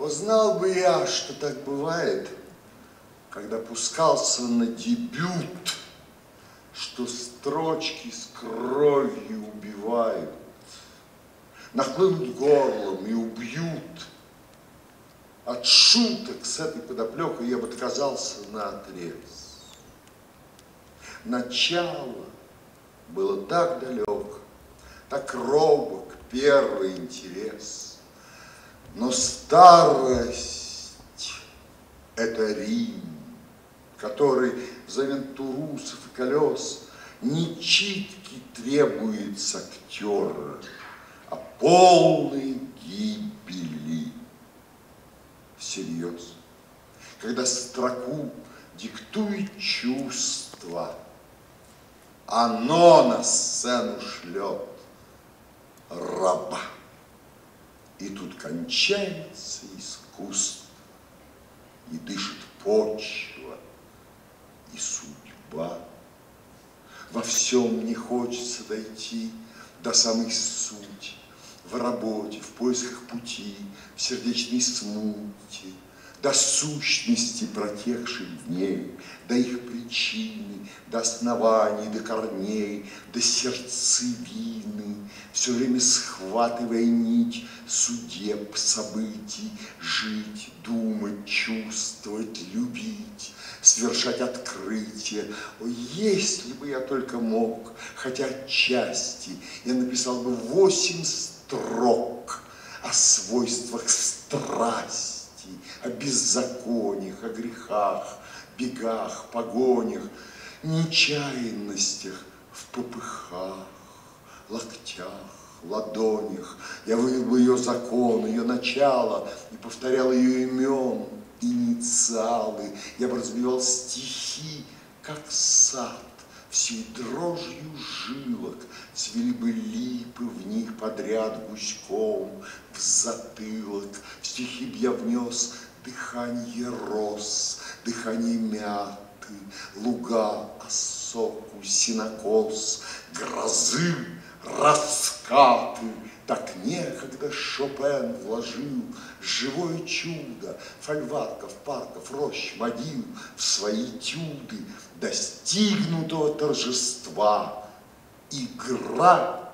Узнал бы я, что так бывает, когда пускался на дебют, что строчки с кровью убивают, нахлынут горлом и убьют. От шуток с этой подоплекой я бы отказался на отрез. Начало было так далеко, так робок первый интерес. Но старость – это Рим, который взамен турусов и колес не читки требует с актера, а полной гибели. Всерьез. Когда строку диктует чувство, оно на сцену шлет раба. И тут кончается искусство, и дышит почва, и судьба. Во всем не хочется дойти до самой сути, в работе, в поисках пути, в сердечной смуте, до сущности протекших дней, до их причины, до оснований, до корней, до сердцевины, все время схватывая нить судеб, событий, жить, думать, чувствовать, любить, совершать открытие. О, если бы я только мог, хотя отчасти, я написал бы восемь строк о свойствах страсти, о беззакониях, о грехах, бегах, погонях, нечаянностях в попыхах, локтях, ладонях. Я вывел бы ее закон, ее начало и повторял ее имен, инициалы. Я бы разбивал стихи, как сад, всей дрожью жилок Цвели бы липы в них подряд гуськом, В затылок стихи б я внес Дыхание роз, дыхание мяты, Луга, осоку, синокос, Грозы, раскаты, так некогда Шопен вложил живое чудо фольварков, парков, рощ, могил в свои тюды достигнутого торжества. Игра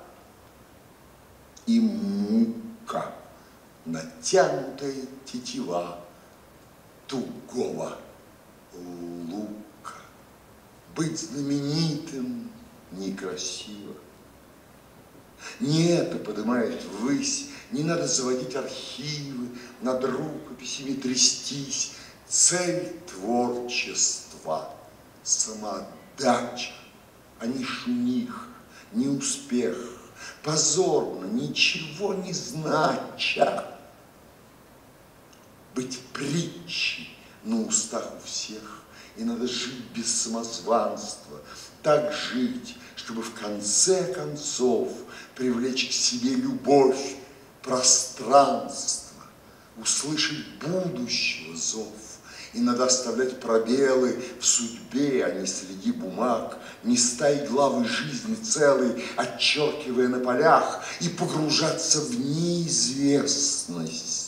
и мука, натянутая тетива тугого лука. Быть знаменитым некрасиво. Не это поднимает ввысь, не надо заводить архивы, над рукописями трястись. Цель творчества – самоотдача, а не шумих, не успех, позорно, ничего не знача. Быть притчей на устах у всех, и надо жить без самозванства, так жить, чтобы в конце концов привлечь к себе любовь, пространство, услышать будущего зов. И надо оставлять пробелы в судьбе, а не среди бумаг, не ставить главы жизни целой, отчеркивая на полях, и погружаться в неизвестность,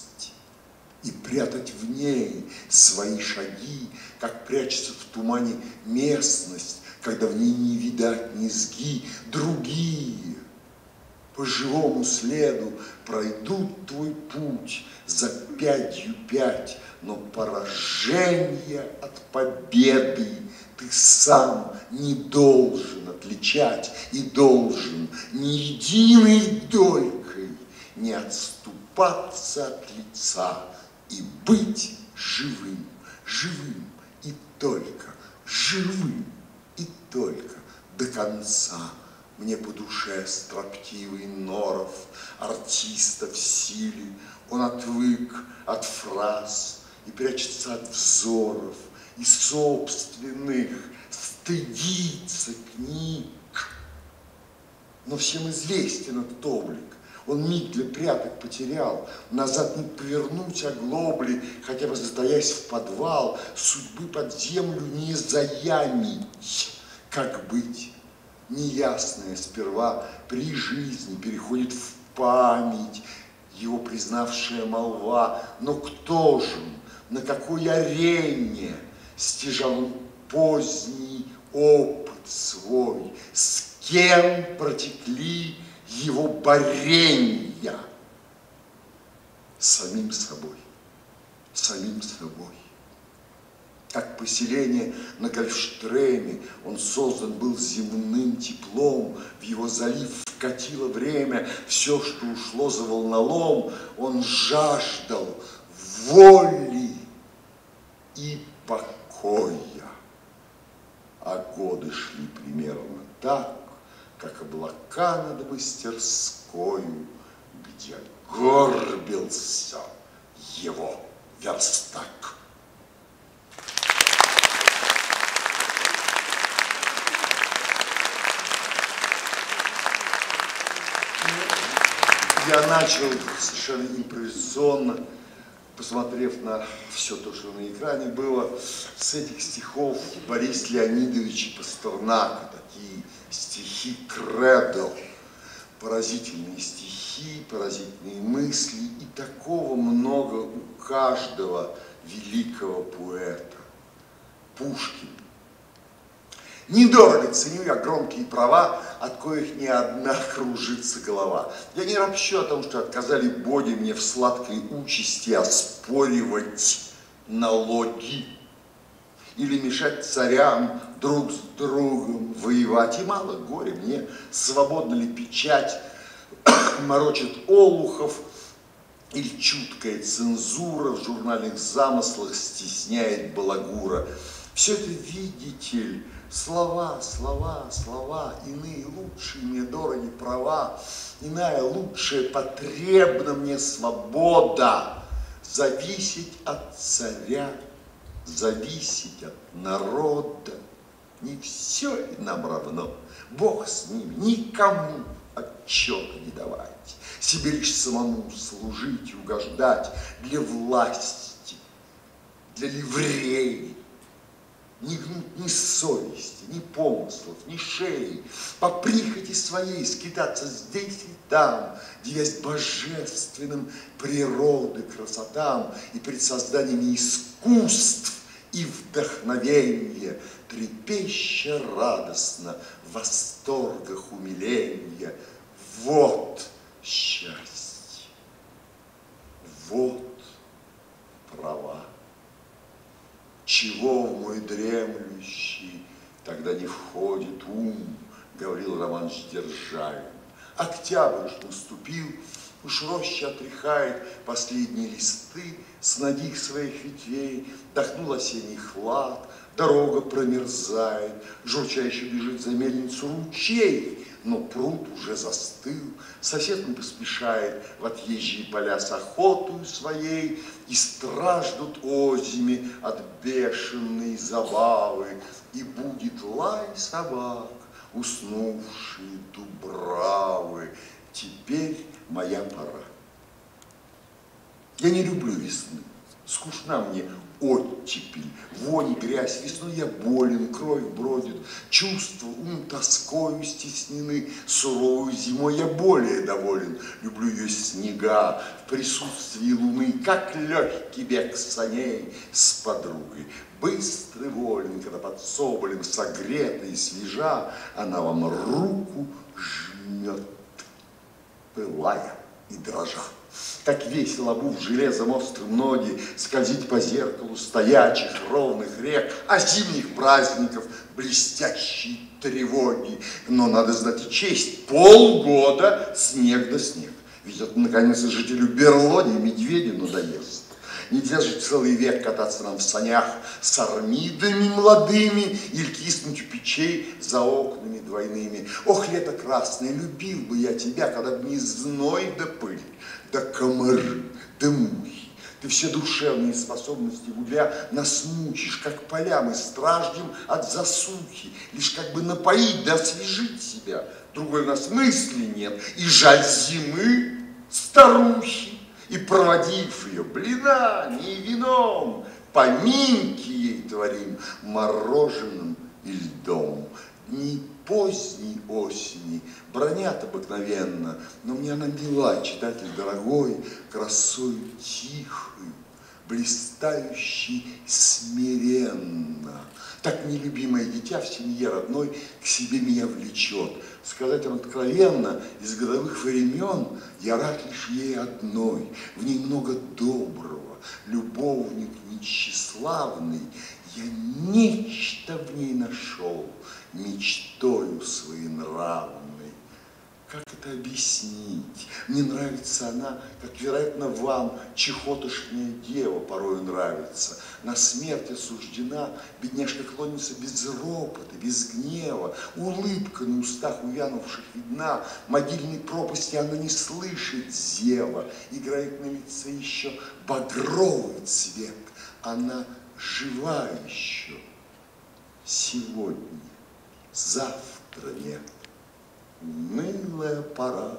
и прятать в ней свои шаги, как прячется в тумане местность, когда в ней не видать низги, другие по живому следу пройдут твой путь за пятью пять, но поражение от победы ты сам не должен отличать и должен ни единой долькой не отступаться от лица и быть живым, живым и только живым и только до конца. Мне по душе строптивый Норов, артиста в силе, он отвык от фраз и прячется от взоров и собственных, стыдится книг. Но всем известен этот облик. Он миг для пряток потерял, назад не повернуть оглобли, хотя бы затаясь в подвал, судьбы под землю не заямить. Как быть? Неясное сперва при жизни переходит в память, его признавшая молва. Но кто же, на какой арене стяжал поздний опыт свой, с кем протекли его борения? Самим собой, самим собой. Как поселение на Гольфштреме, он создан был земным теплом, в его залив вкатило время, все, что ушло за волнолом, он жаждал воли и покоя. А годы шли примерно так, как облака над мастерскою, где горбился его верстак. я начал совершенно импровизационно, посмотрев на все то, что на экране было, с этих стихов Бориса Леонидовича Пастернака, такие стихи кредо, поразительные стихи, поразительные мысли, и такого много у каждого великого поэта. Пушкин, Недорого ценю я громкие права, от коих ни одна кружится голова. Я не ропщу о том, что отказали боги мне в сладкой участи оспоривать налоги или мешать царям друг с другом воевать. И мало горя мне, свободно ли печать? Морочит олухов, или чуткая цензура в журнальных замыслах стесняет балагура. Все это, видите Слова, слова, слова, иные лучшие мне дороги права, иная лучшая потребна мне свобода, зависеть от царя, зависеть от народа. Не все ли нам равно, Бог с ними, никому отчета не давать, себе лишь самому служить и угождать для власти, для ливреи, ни, ни совести, ни помыслов, ни шеи, по прихоти своей скитаться здесь и там, девясь божественным природы красотам и пред созданиями искусств и вдохновения, трепеща радостно в восторгах умиления. Вот счастье, вот права чего в мой дремлющий тогда не входит ум, говорил Роман Державин. Октябрь уж наступил, уж роща отряхает последние листы с ногих своих ветвей, дохнул осенний хлад, дорога промерзает, журчающе бежит за мельницу ручей, но пруд уже застыл, сосед не поспешает в отъезжие поля с охотою своей, и страждут озими от бешеной забавы, и будет лай собак, уснувшие дубравы. Теперь моя пора. Я не люблю весны, скучна мне оттепель, вонь, грязь, весной я болен, кровь бродит, чувства, ум тоскою стеснены, суровой зимой я более доволен, люблю ее снега, в присутствии луны, как легкий бег саней с подругой, быстрый волен, когда под соболем согрета и свежа, она вам руку жмет, пылая и дрожа. Как весело, обув железом острым ноги, Скользить по зеркалу стоячих ровных рек, А зимних праздников блестящей тревоги. Но надо знать и честь, полгода снег да снег. Ведь это, наконец, жителю Берлони медведю надоест. Нельзя же целый век кататься нам в санях с армидами молодыми или киснуть у печей за окнами двойными. Ох, лето красное, любил бы я тебя, когда бы не зной да пыль да комары, да мухи. Ты все душевные способности гуля нас мучишь, как поля мы страждем от засухи, лишь как бы напоить да освежить себя. Другой у нас мысли нет, и жаль зимы старухи, и проводив ее блинами и вином, поминки ей творим мороженым и льдом. Дни поздней осени бронят обыкновенно, но мне она мила, читатель дорогой, красою тихой, блистающий смиренно. Так нелюбимое дитя в семье родной к себе меня влечет. Сказать вам откровенно, из годовых времен я рад лишь ей одной. В ней много доброго, любовник нечиславный. Я нечто в ней нашел, мечтою своенравной. Как это объяснить? Мне нравится она, как, вероятно, вам, чехотошняя дева порою нравится. На смерть осуждена, бедняжка клонится без ропота, без гнева. Улыбка на устах увянувших видна, могильной пропасти она не слышит зева. Играет на лице еще багровый цвет. Она жива еще сегодня, завтра нет унылая пора,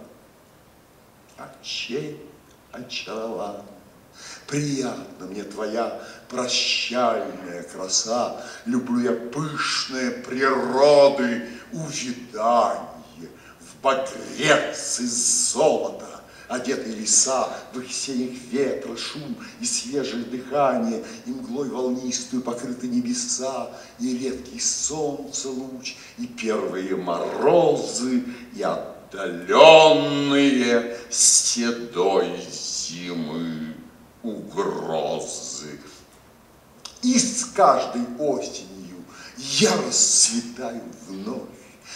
Очей очарован. Приятна мне твоя прощальная краса, Люблю я пышные природы увиданье, В багрец из золота одетые леса, в их сенях ветра, шум и свежее дыхание, и мглой волнистую покрыты небеса, и редкий солнце луч, и первые морозы, и отдаленные седой зимы угрозы. И с каждой осенью я расцветаю вновь.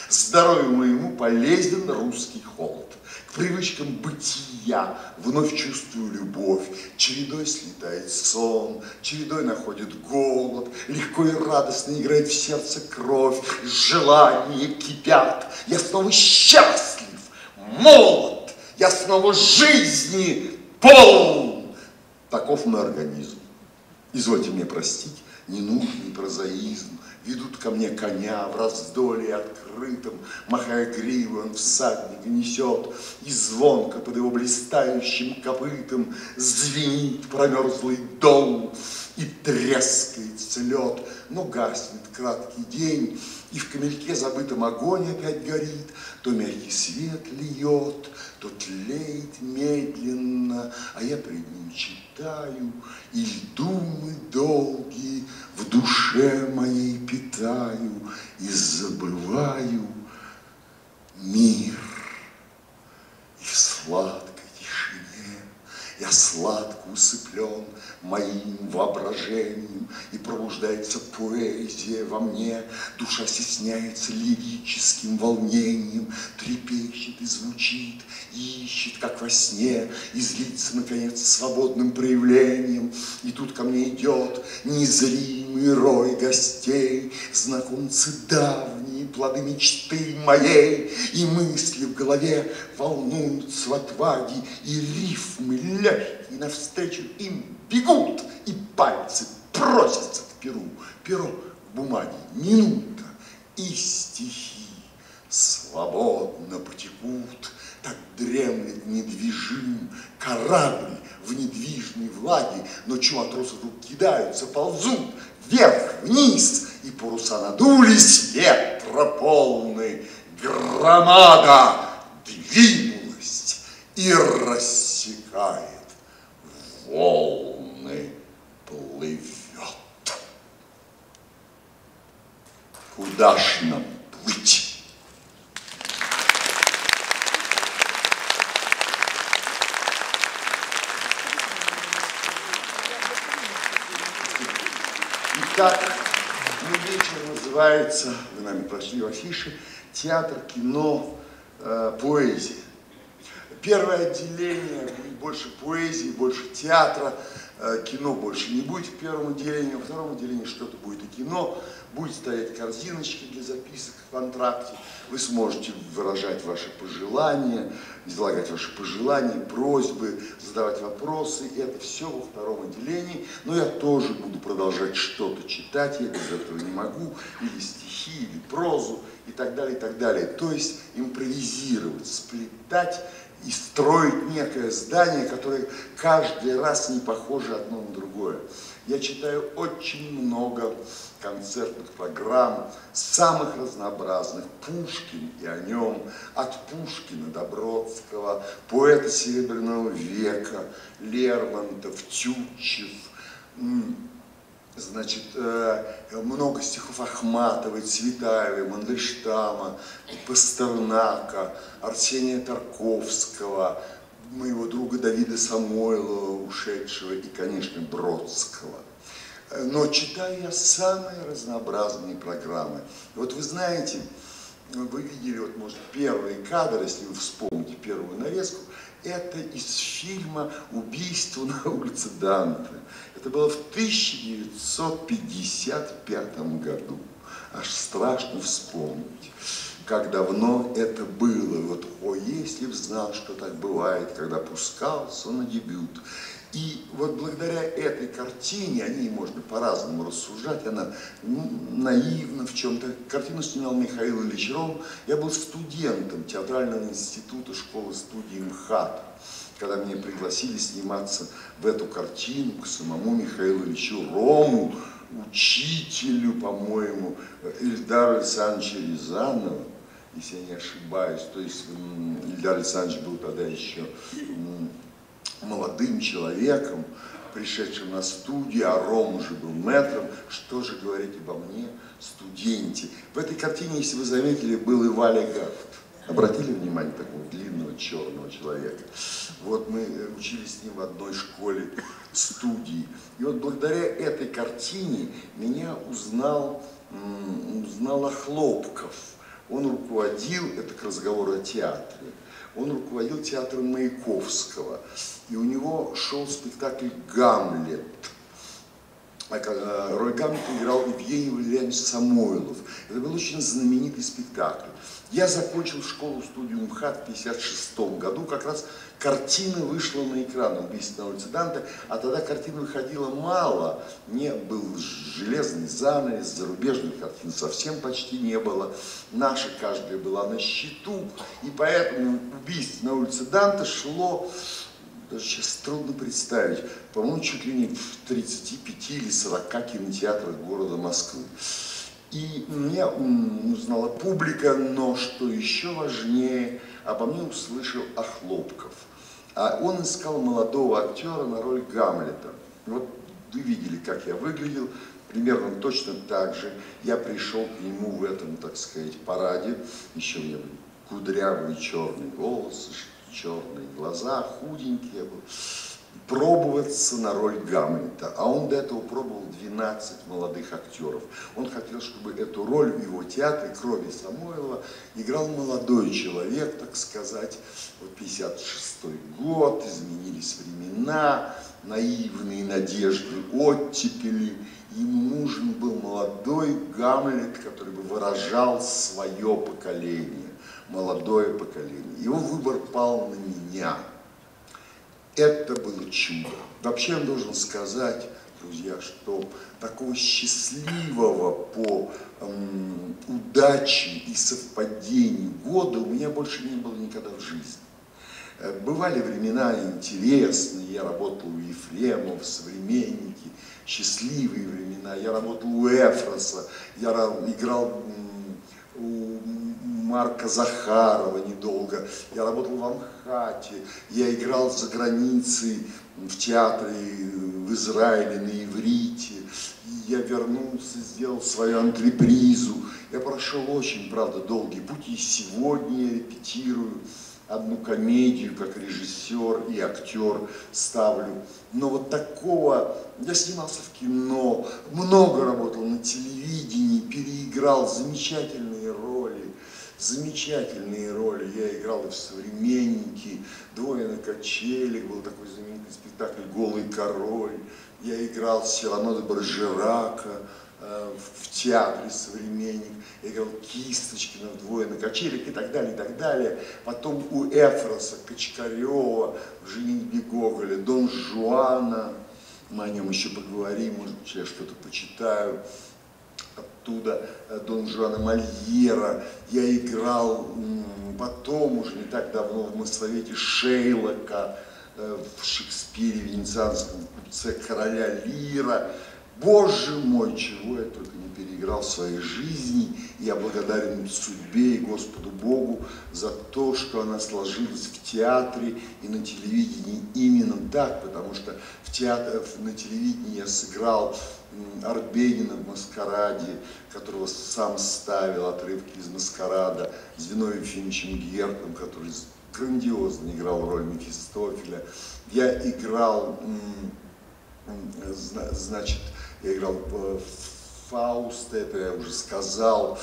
Здоровью моему полезен русский холод привычкам бытия вновь чувствую любовь. Чередой слетает сон, чередой находит голод, легко и радостно играет в сердце кровь, желания кипят. Я снова счастлив, молод, я снова жизни полн. Таков мой организм. Извольте мне простить ненужный прозаизм, Ведут ко мне коня в раздолье открытом, Махая гривой он всадник несет, И звонко под его блистающим копытом Звенит промерзлый дом, и трескается лед, Но гаснет краткий день, и в камельке забытом огонь опять горит, То мягкий свет льет, то тлеет медленно, А я пред ним читаю, и думы долгие в душе моей питаю и забываю мир. И тишине я сладко усыплен моим воображением, и пробуждается поэзия во мне, душа стесняется лирическим волнением, трепещет и звучит, ищет, как во сне, и злится, наконец, свободным проявлением. И тут ко мне идет незримый рой гостей, знакомцы давние, плоды мечты моей, и мысли в голове волнуются в отваге, и рифмы легкие навстречу им бегут, и пальцы просятся к перу. Перо в бумаге, минута, и стихи свободно потекут, так дремлет недвижим корабль в недвижной влаге, ночью матросы вдруг кидаются, ползут вверх, вниз, и паруса надулись, ветра полны, громада двинулась и рассекает волны плывет. Куда ж нам плыть? Итак, ну, вечер называется, вы нами прошли в афише, театр, кино, э, поэзия. Первое отделение, больше поэзии, больше театра, кино больше не будет в первом отделении, во втором отделении что-то будет и кино, будет стоять корзиночки для записок в контракте, вы сможете выражать ваши пожелания, излагать ваши пожелания, просьбы, задавать вопросы, и это все во втором отделении, но я тоже буду продолжать что-то читать, я без этого не могу, или стихи, или прозу, и так далее, и так далее. То есть импровизировать, сплетать и строить некое здание, которое каждый раз не похоже одно на другое. Я читаю очень много концертных программ, самых разнообразных. Пушкин и о нем, от Пушкина до Бродского, поэта Серебряного века, Лермонтов, Тютчев, значит, э, много стихов Ахматовой, Цветаевой, Мандельштама, Пастернака, Арсения Тарковского, моего друга Давида Самойлова, ушедшего, и, конечно, Бродского. Но читаю я самые разнообразные программы. Вот вы знаете, вы видели, вот, может, первый кадр, если вы вспомните первую нарезку, это из фильма «Убийство на улице Данте». Это было в 1955 году. Аж страшно вспомнить, как давно это было. Вот, о, если б знал, что так бывает, когда пускался на дебют. И вот благодаря этой картине, о ней можно по-разному рассуждать, она ну, наивна в чем-то. Картину снимал Михаил Ильич Ром. Я был студентом театрального института школы студии МХАТ когда меня пригласили сниматься в эту картину к самому Михаилу Ильичу Рому, учителю, по-моему, Ильдара Александровича Рязанова, если я не ошибаюсь. То есть Ильдар Александрович был тогда еще молодым человеком, пришедшим на студию, а Ром уже был мэтром. Что же говорить обо мне, студенте? В этой картине, если вы заметили, был и Валя Гафт. Обратили внимание такого длинного черного человека? Вот мы учились с ним в одной школе студии. И вот благодаря этой картине меня узнал, узнал Хлопков. Он руководил, это к разговору о театре, он руководил театром Маяковского. И у него шел спектакль «Гамлет». А э, Рой Гамлет играл Евгений Валерьянович Самойлов. Это был очень знаменитый спектакль. Я закончил школу-студию МХАТ в 1956 году, как раз картина вышла на экран «Убийство на улице Данте», а тогда картин выходило мало, не был железный занавес, зарубежных картин совсем почти не было, наша каждая была на счету, и поэтому «Убийство на улице Данте» шло даже сейчас трудно представить, по-моему, чуть ли не в 35 или 40 кинотеатрах города Москвы. И меня узнала публика, но что еще важнее, обо мне услышал Охлопков. А он искал молодого актера на роль Гамлета. Вот вы видели, как я выглядел, примерно точно так же. Я пришел к нему в этом, так сказать, параде. Еще у меня были кудрявые черные волосы, черные глаза, худенький я был пробоваться на роль Гамлета, а он до этого пробовал 12 молодых актеров. Он хотел, чтобы эту роль в его театре, крови Самойлова, играл молодой человек, так сказать. Вот 56 год, изменились времена, наивные надежды, оттепели. Ему нужен был молодой Гамлет, который бы выражал свое поколение, молодое поколение. Его выбор пал на меня – это было чудо. Вообще я должен сказать, друзья, что такого счастливого по эм, удаче и совпадению года у меня больше не было никогда в жизни. Э, бывали времена интересные, я работал у Ефремов, в «Современнике», счастливые времена, я работал у Эфроса, я играл у Марка Захарова недолго, я работал в Амхате, я играл за границей в театре в Израиле, на иврите, я вернулся, сделал свою антрепризу, я прошел очень, правда, долгий путь, и сегодня я репетирую одну комедию, как режиссер и актер ставлю. Но вот такого... Я снимался в кино, много работал на телевидении, переиграл замечательные роли замечательные роли. Я играл и в «Современнике», «Двое на качелях», был такой знаменитый спектакль «Голый король». Я играл Сирано де Баржерака э, в театре «Современник». Я играл Кисточкина «Двое на качелях» и так далее, и так далее. Потом у Эфроса, Качкарева, в «Женитьбе Гоголя», Дон Жуана. Мы о нем еще поговорим, может быть, я что-то почитаю. Оттуда э, Дон Жуана Мольера. Я играл потом, уже не так давно, в Москвовете Шейлока, э, в Шекспире, в венецианском купце короля Лира. Боже мой, чего я только не переиграл в своей жизни. Я благодарен судьбе и Господу Богу за то, что она сложилась в театре и на телевидении именно так, потому что в театре, на телевидении я сыграл Арбенина в «Маскараде», которого сам ставил отрывки из «Маскарада», с Зиновием Ефимовичем Гертом, который грандиозно играл роль Мефистофеля. Я играл, значит, я играл в Фауста, это я уже сказал,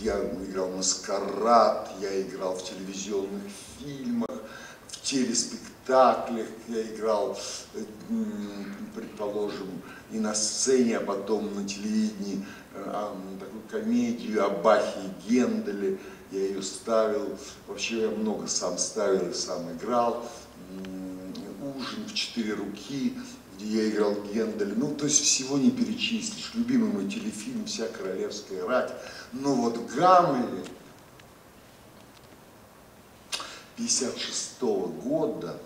я играл Маскарад, я играл в телевизионных фильмах, в телеспектаклях, я играл, предположим, и на сцене, а потом на телевидении а, такую комедию о Бахе и Генделе. Я ее ставил, вообще я много сам ставил и сам играл. Ужин в четыре руки, где я играл Генделя. Ну, то есть всего не перечислишь. Любимый мой телефильм «Вся королевская рать». Но вот в Гамле 56 -го года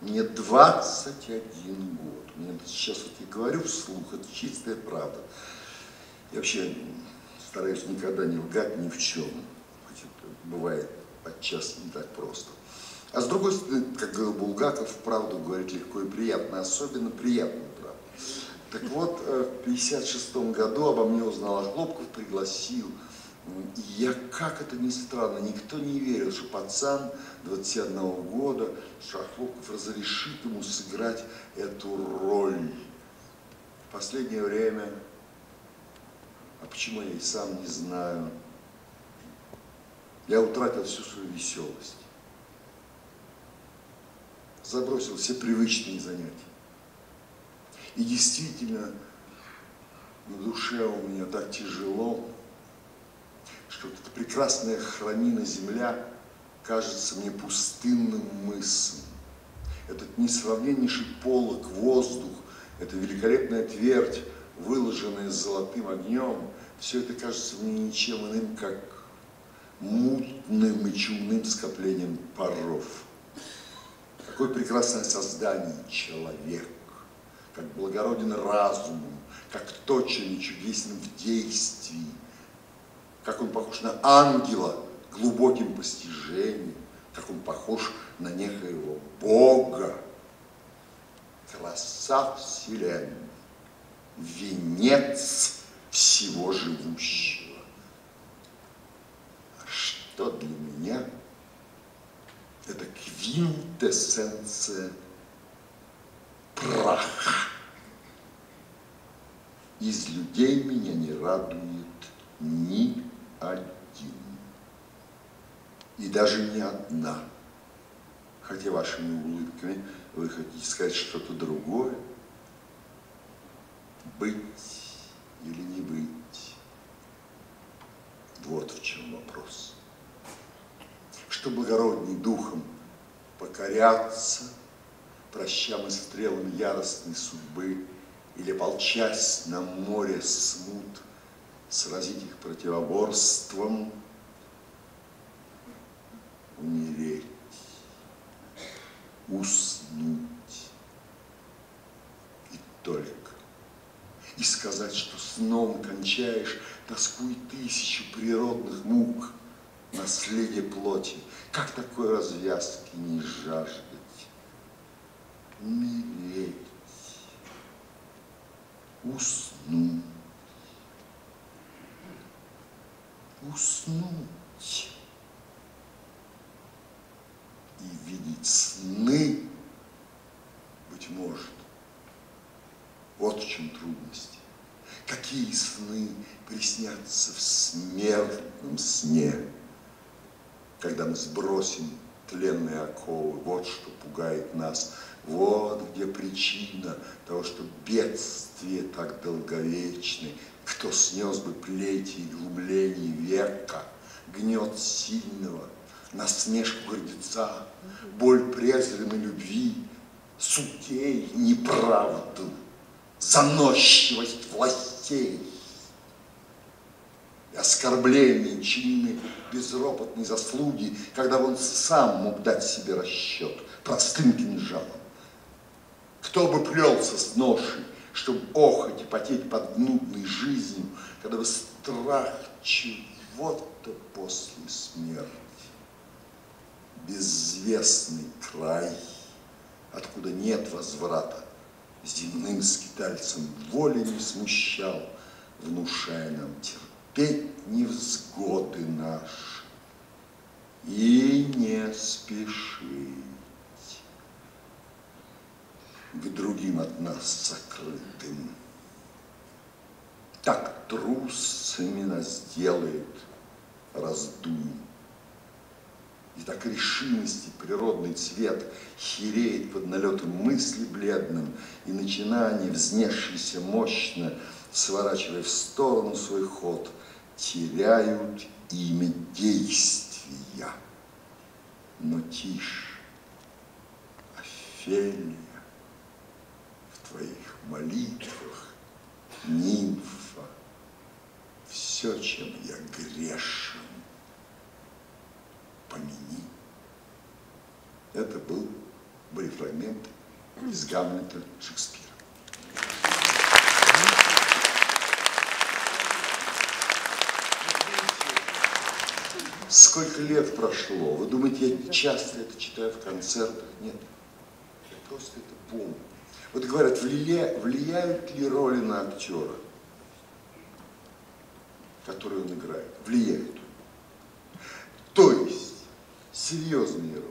мне 21 год. Сейчас вот я говорю вслух, это чистая правда. Я вообще стараюсь никогда не лгать ни в чем. Хотя бывает подчас не так просто. А с другой стороны, как говорил Булгаков, правду говорить легко и приятно, особенно приятную правду. Так вот, э, в 1956 году обо мне узнал Охлопков, пригласил. Я, как это ни странно, никто не верил, что пацан 21 года, что разрешит ему сыграть эту роль. В последнее время, а почему я и сам не знаю, я утратил всю свою веселость забросил все привычные занятия. И действительно, на душе у меня так тяжело, что эта прекрасная хранина земля кажется мне пустынным мысом. Этот несравненнейший полок воздух, эта великолепная твердь, выложенная золотым огнем, все это кажется мне ничем иным, как мутным и чумным скоплением паров. Какое прекрасное создание человек, как благороден разумом, как точен и чудесен в действии, как он похож на ангела глубоким постижением, как он похож на некоего Бога, краса Вселенной, венец всего живущего. А что для меня – это квинтэссенция праха. Из людей меня не радует ни один. И даже не одна. Хотя вашими улыбками вы хотите сказать что-то другое. Быть или не быть. Вот в чем вопрос что благородней духом покоряться прощам и стрелам яростной судьбы, или, полчась на море смут, сразить их противоборством, умереть, уснуть и только. И сказать, что сном кончаешь, тоскуй тысячи природных мук – наследие плоти. Как такой развязки не жаждать? Умереть, уснуть, уснуть и видеть сны, быть может. Вот в чем трудности. Какие сны приснятся в смертном сне? когда мы сбросим тленные оковы. Вот что пугает нас. Вот где причина того, что бедствие так долговечны. Кто снес бы плети и глумлений века, гнет сильного, насмешку гордеца, боль презренной любви, сутей неправду, заносчивость властей. оскорбления, чины безропотной заслуги, когда он сам мог дать себе расчет простым кинжалом. Кто бы плелся с ношей, чтобы охоть и потеть под нудной жизнью, когда бы страх чего-то после смерти. Безвестный край, откуда нет возврата, земным скитальцем воли не смущал, внушая нам терпеть невзгоды наши и не спешить к другим от нас сокрытым. Так трусами нас делает раздумь. И так решимости природный цвет хереет под налетом мысли бледным, и начинание, взнесшиеся мощно, сворачивая в сторону свой ход, теряют имя действия. Но тише, Офелия, твоих молитвах, нимфа, все, чем я грешен, помяни. Это был, были фрагменты из Гамлета Шекспира. Сколько лет прошло? Вы думаете, я часто это читаю в концертах? Нет. Я просто это помню. Вот говорят, влия, влияют ли роли на актера, который он играет? Влияют. То есть, серьезные роли.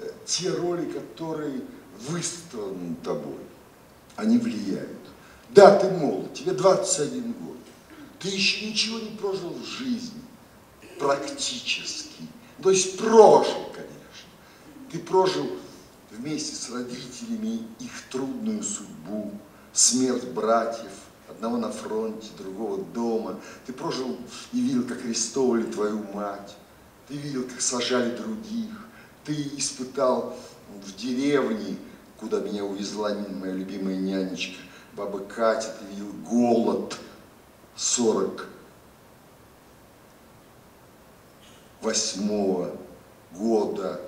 Э, те роли, которые выставлены тобой, они влияют. Да, ты молод, тебе 21 год. Ты еще ничего не прожил в жизни, практически. То есть прожил, конечно. Ты прожил вместе с родителями их трудную судьбу, смерть братьев, одного на фронте, другого дома. Ты прожил и видел, как арестовывали твою мать. Ты видел, как сажали других. Ты испытал в деревне, куда меня увезла моя любимая нянечка, баба Катя, ты видел голод 40 восьмого года.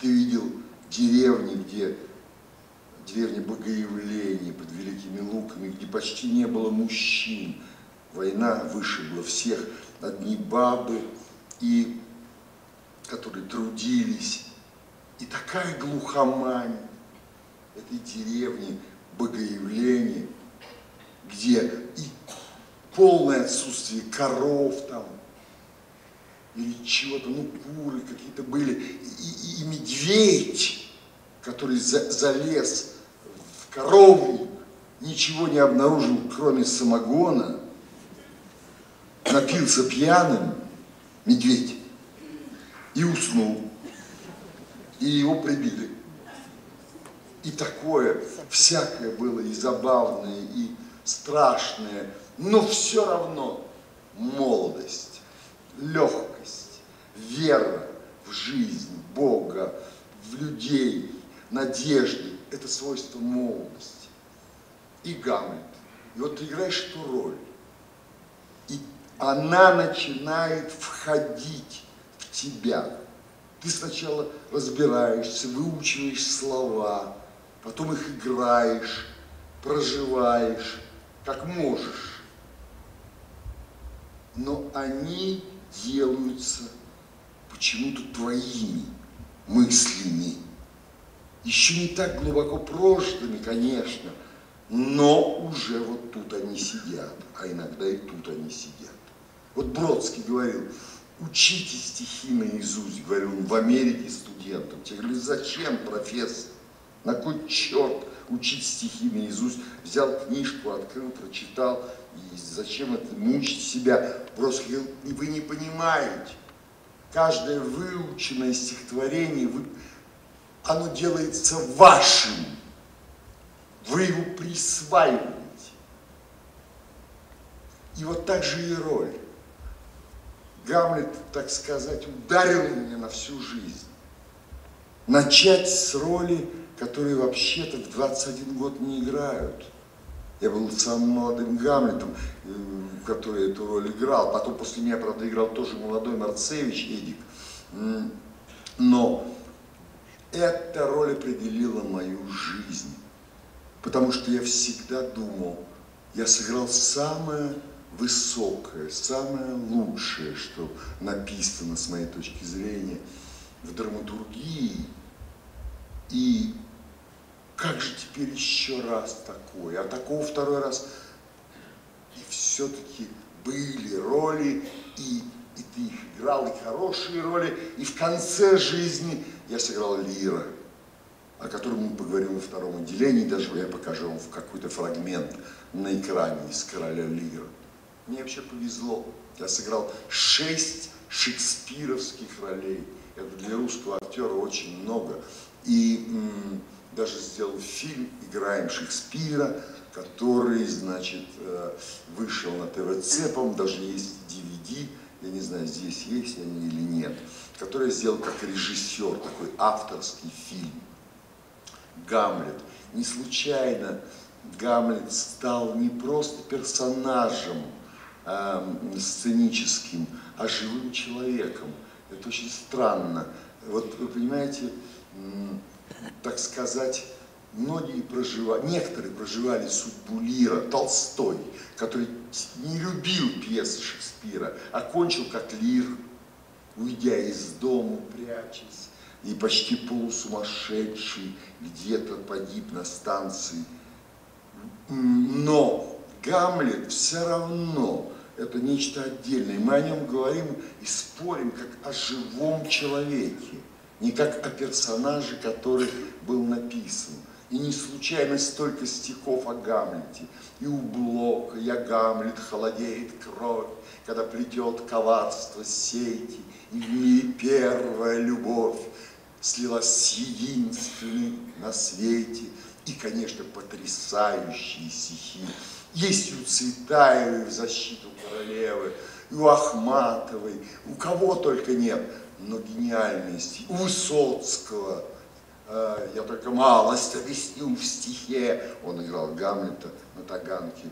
Ты видел деревни, где деревня Богоявления под Великими Луками, где почти не было мужчин. Война вышибла всех, одни бабы, и, которые трудились. И такая глухомань этой деревни Богоявления, где и полное отсутствие коров там, или чего-то, ну, куры какие-то были, и, и, и медведь, который за, залез в коровник, ничего не обнаружил, кроме самогона, напился пьяным, медведь, и уснул, и его прибили. И такое всякое было, и забавное, и страшное, но все равно молодость, легкость, вера в жизнь Бога, в людей, надежды – это свойство молодости. И Гамлет. И вот ты играешь эту роль, и она начинает входить в тебя. Ты сначала разбираешься, выучиваешь слова, потом их играешь, проживаешь, как можешь. Но они делаются почему-то твоими мыслями. Еще не так глубоко прожитыми, конечно, но уже вот тут они сидят, а иногда и тут они сидят. Вот Бродский говорил, учите стихи наизусть, говорил в Америке студентам. Те говорили, зачем, профессор? На кой черт учить стихи наизусть? Взял книжку, открыл, прочитал, и зачем это мучить себя? Бродский говорил, вы не понимаете, каждое выученное стихотворение, вы, оно делается вашим. Вы его присваиваете. И вот так же и роль. Гамлет, так сказать, ударил меня на всю жизнь. Начать с роли, которые вообще-то в 21 год не играют. Я был самым молодым Гамлетом, э, который эту роль играл. Потом после меня, правда, играл тоже молодой Марцевич Эдик. Но эта роль определила мою жизнь. Потому что я всегда думал, я сыграл самое высокое, самое лучшее, что написано с моей точки зрения в драматургии. И как же теперь еще раз такое? А такого второй раз. И все-таки были роли, и, и ты их играл, и хорошие роли. И в конце жизни я сыграл Лира, о котором мы поговорим во втором отделении. Даже я покажу вам какой-то фрагмент на экране из «Короля Лира». Мне вообще повезло. Я сыграл шесть шекспировских ролей. Это для русского актера очень много. И даже сделал фильм «Играем Шекспира», который, значит, э, вышел на ТВЦ, по-моему, даже есть DVD, я не знаю, здесь есть они или нет, который сделал как режиссер, такой авторский фильм. Гамлет. Не случайно Гамлет стал не просто персонажем э, сценическим, а живым человеком. Это очень странно. Вот вы понимаете, так сказать, многие проживали, некоторые проживали судьбу Лира, Толстой, который не любил пьесы Шекспира, а кончил как Лир, уйдя из дома, прячась, и почти полусумасшедший где-то погиб на станции. Но Гамлет все равно это нечто отдельное. Мы о нем говорим и спорим как о живом человеке не как о персонаже, который был написан. И не случайно столько стихов о Гамлете. И у Блока «Я Гамлет, холодеет кровь, когда плетет коварство сети, и в мире первая любовь слилась с единственной на свете». И, конечно, потрясающие стихи. Есть у Цветаевой в защиту королевы, и у Ахматовой, у кого только нет – но гениальность у Высоцкого. А, я только малость объясню в стихе. Он играл Гамлета на Таганке.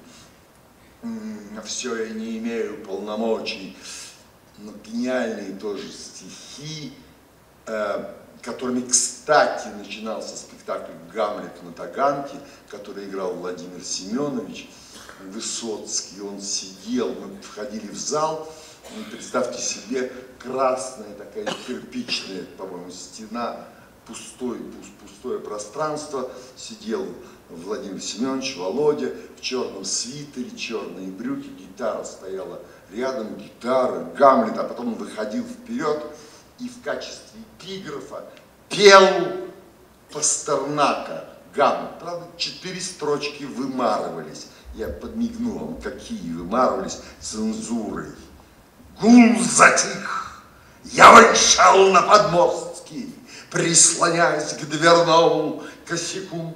Все я не имею полномочий. Но гениальные тоже стихи, а, которыми, кстати, начинался спектакль «Гамлет на Таганке», который играл Владимир Семенович Высоцкий. Он сидел, мы входили в зал, представьте себе красная такая кирпичная, по-моему, стена, пустой, пустое пространство. Сидел Владимир Семенович, Володя в черном свитере, черные брюки, гитара стояла рядом, гитара, Гамлет, а потом он выходил вперед и в качестве эпиграфа пел Пастернака Гамлет. Правда, четыре строчки вымарывались. Я подмигнул вам, какие вымарывались цензурой. Гул затих, я вышел на подмостки, Прислоняясь к дверному косяку.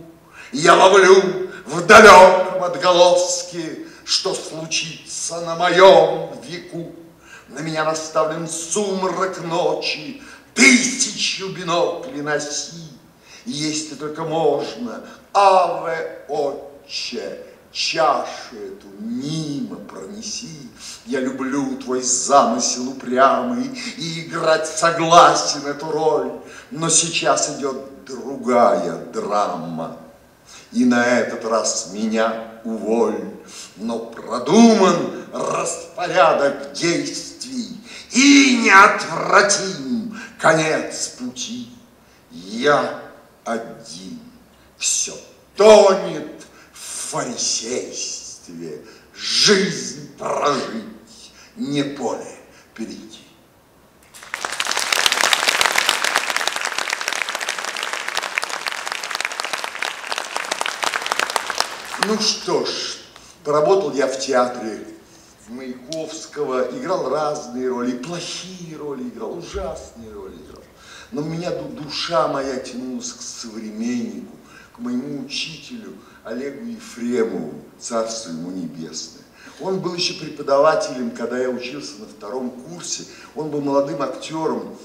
Я ловлю в далеком отголоске, Что случится на моем веку. На меня наставлен сумрак ночи, Тысячу биноклей носи, Если только можно, аве отче, чашу эту мимо пронеси. Я люблю твой замысел упрямый и играть согласен эту роль, но сейчас идет другая драма. И на этот раз меня уволь, но продуман распорядок действий и неотвратим конец пути. Я один, все тонет фарисействе жизнь прожить, не поле перейти. Ну что ж, поработал я в театре Маяковского, играл разные роли, плохие роли играл, ужасные роли играл. Но меня душа моя тянулась к современнику, к моему учителю – Олегу Ефремову, царство ему небесное. Он был еще преподавателем, когда я учился на втором курсе. Он был молодым актером,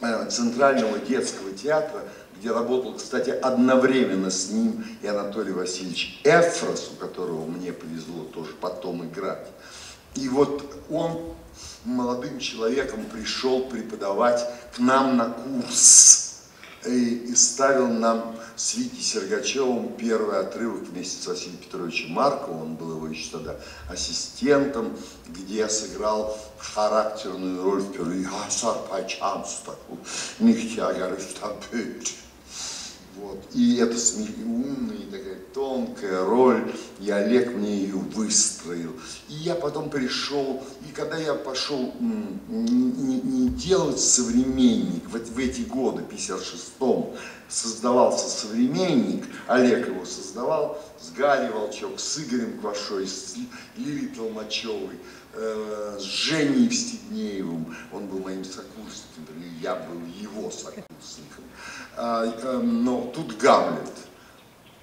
э, Центрального детского театра, где работал, кстати, одновременно с ним и Анатолий Васильевич Эфрос, у которого мне повезло тоже потом играть. И вот он молодым человеком пришел преподавать к нам на курс и, и ставил нам с Витей Сергачевым первый отрывок вместе с Василием Петровичем Марковым, он был его еще тогда ассистентом, где я сыграл характерную роль в первый «Я сарпачанс такой, нихтя, что вот. И это умная, такая тонкая роль, и Олег мне ее выстроил. И я потом пришел, и когда я пошел не, не, делать современник, в, в эти годы, в 56-м, создавался современник, Олег его создавал, с Галей Волчок, с Игорем Квашой, с Лилией Толмачевой, э, с Женей Евстигнеевым, он был моим сокурсником, я был его сокурсником. А, эм, но тут Гамлет.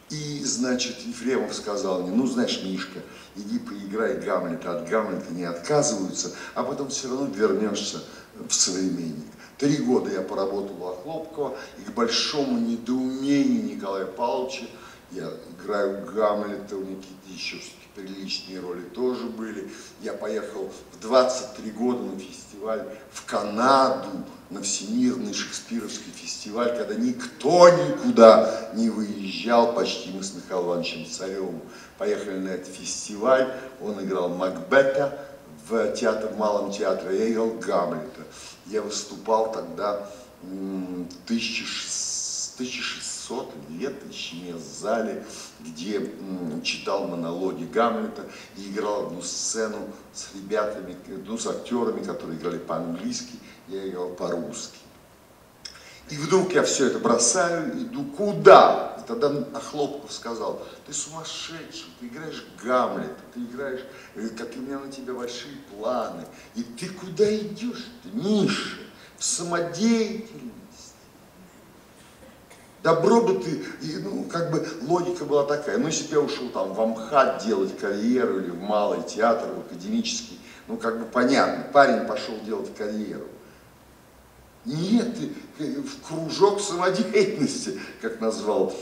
И, значит, Ефремов сказал мне, ну, знаешь, Мишка, иди поиграй Гамлета, от Гамлета не отказываются, а потом все равно вернешься в современник. Три года я поработал у Охлопкова, и к большому недоумению Николая Павловича я играю Гамлета, у Никиты еще приличные роли тоже были. Я поехал в 23 года на фестиваль в Канаду, на Всемирный Шекспировский фестиваль, когда никто никуда не выезжал, почти мы с Михаилом Ивановичем Царевым поехали на этот фестиваль, он играл Макбета в, театр, в Малом театре, я играл Гамлета. Я выступал тогда в 1600 или 2000 мест в зале, где читал монологи Гамлета и играл одну сцену с ребятами, ну, с актерами, которые играли по-английски, я играл по-русски. И вдруг я все это бросаю, иду куда? И тогда Охлопков сказал, ты сумасшедший, ты играешь Гамлет, ты играешь, э, как у меня на тебя большие планы. И ты куда идешь ты, Миша? В самодеятельность. Добро бы ты, и, ну, как бы логика была такая, ну, если бы я ушел там в Амхат делать карьеру или в малый театр, в академический, ну, как бы понятно, парень пошел делать карьеру. Нет, в кружок самодеятельности, как назвал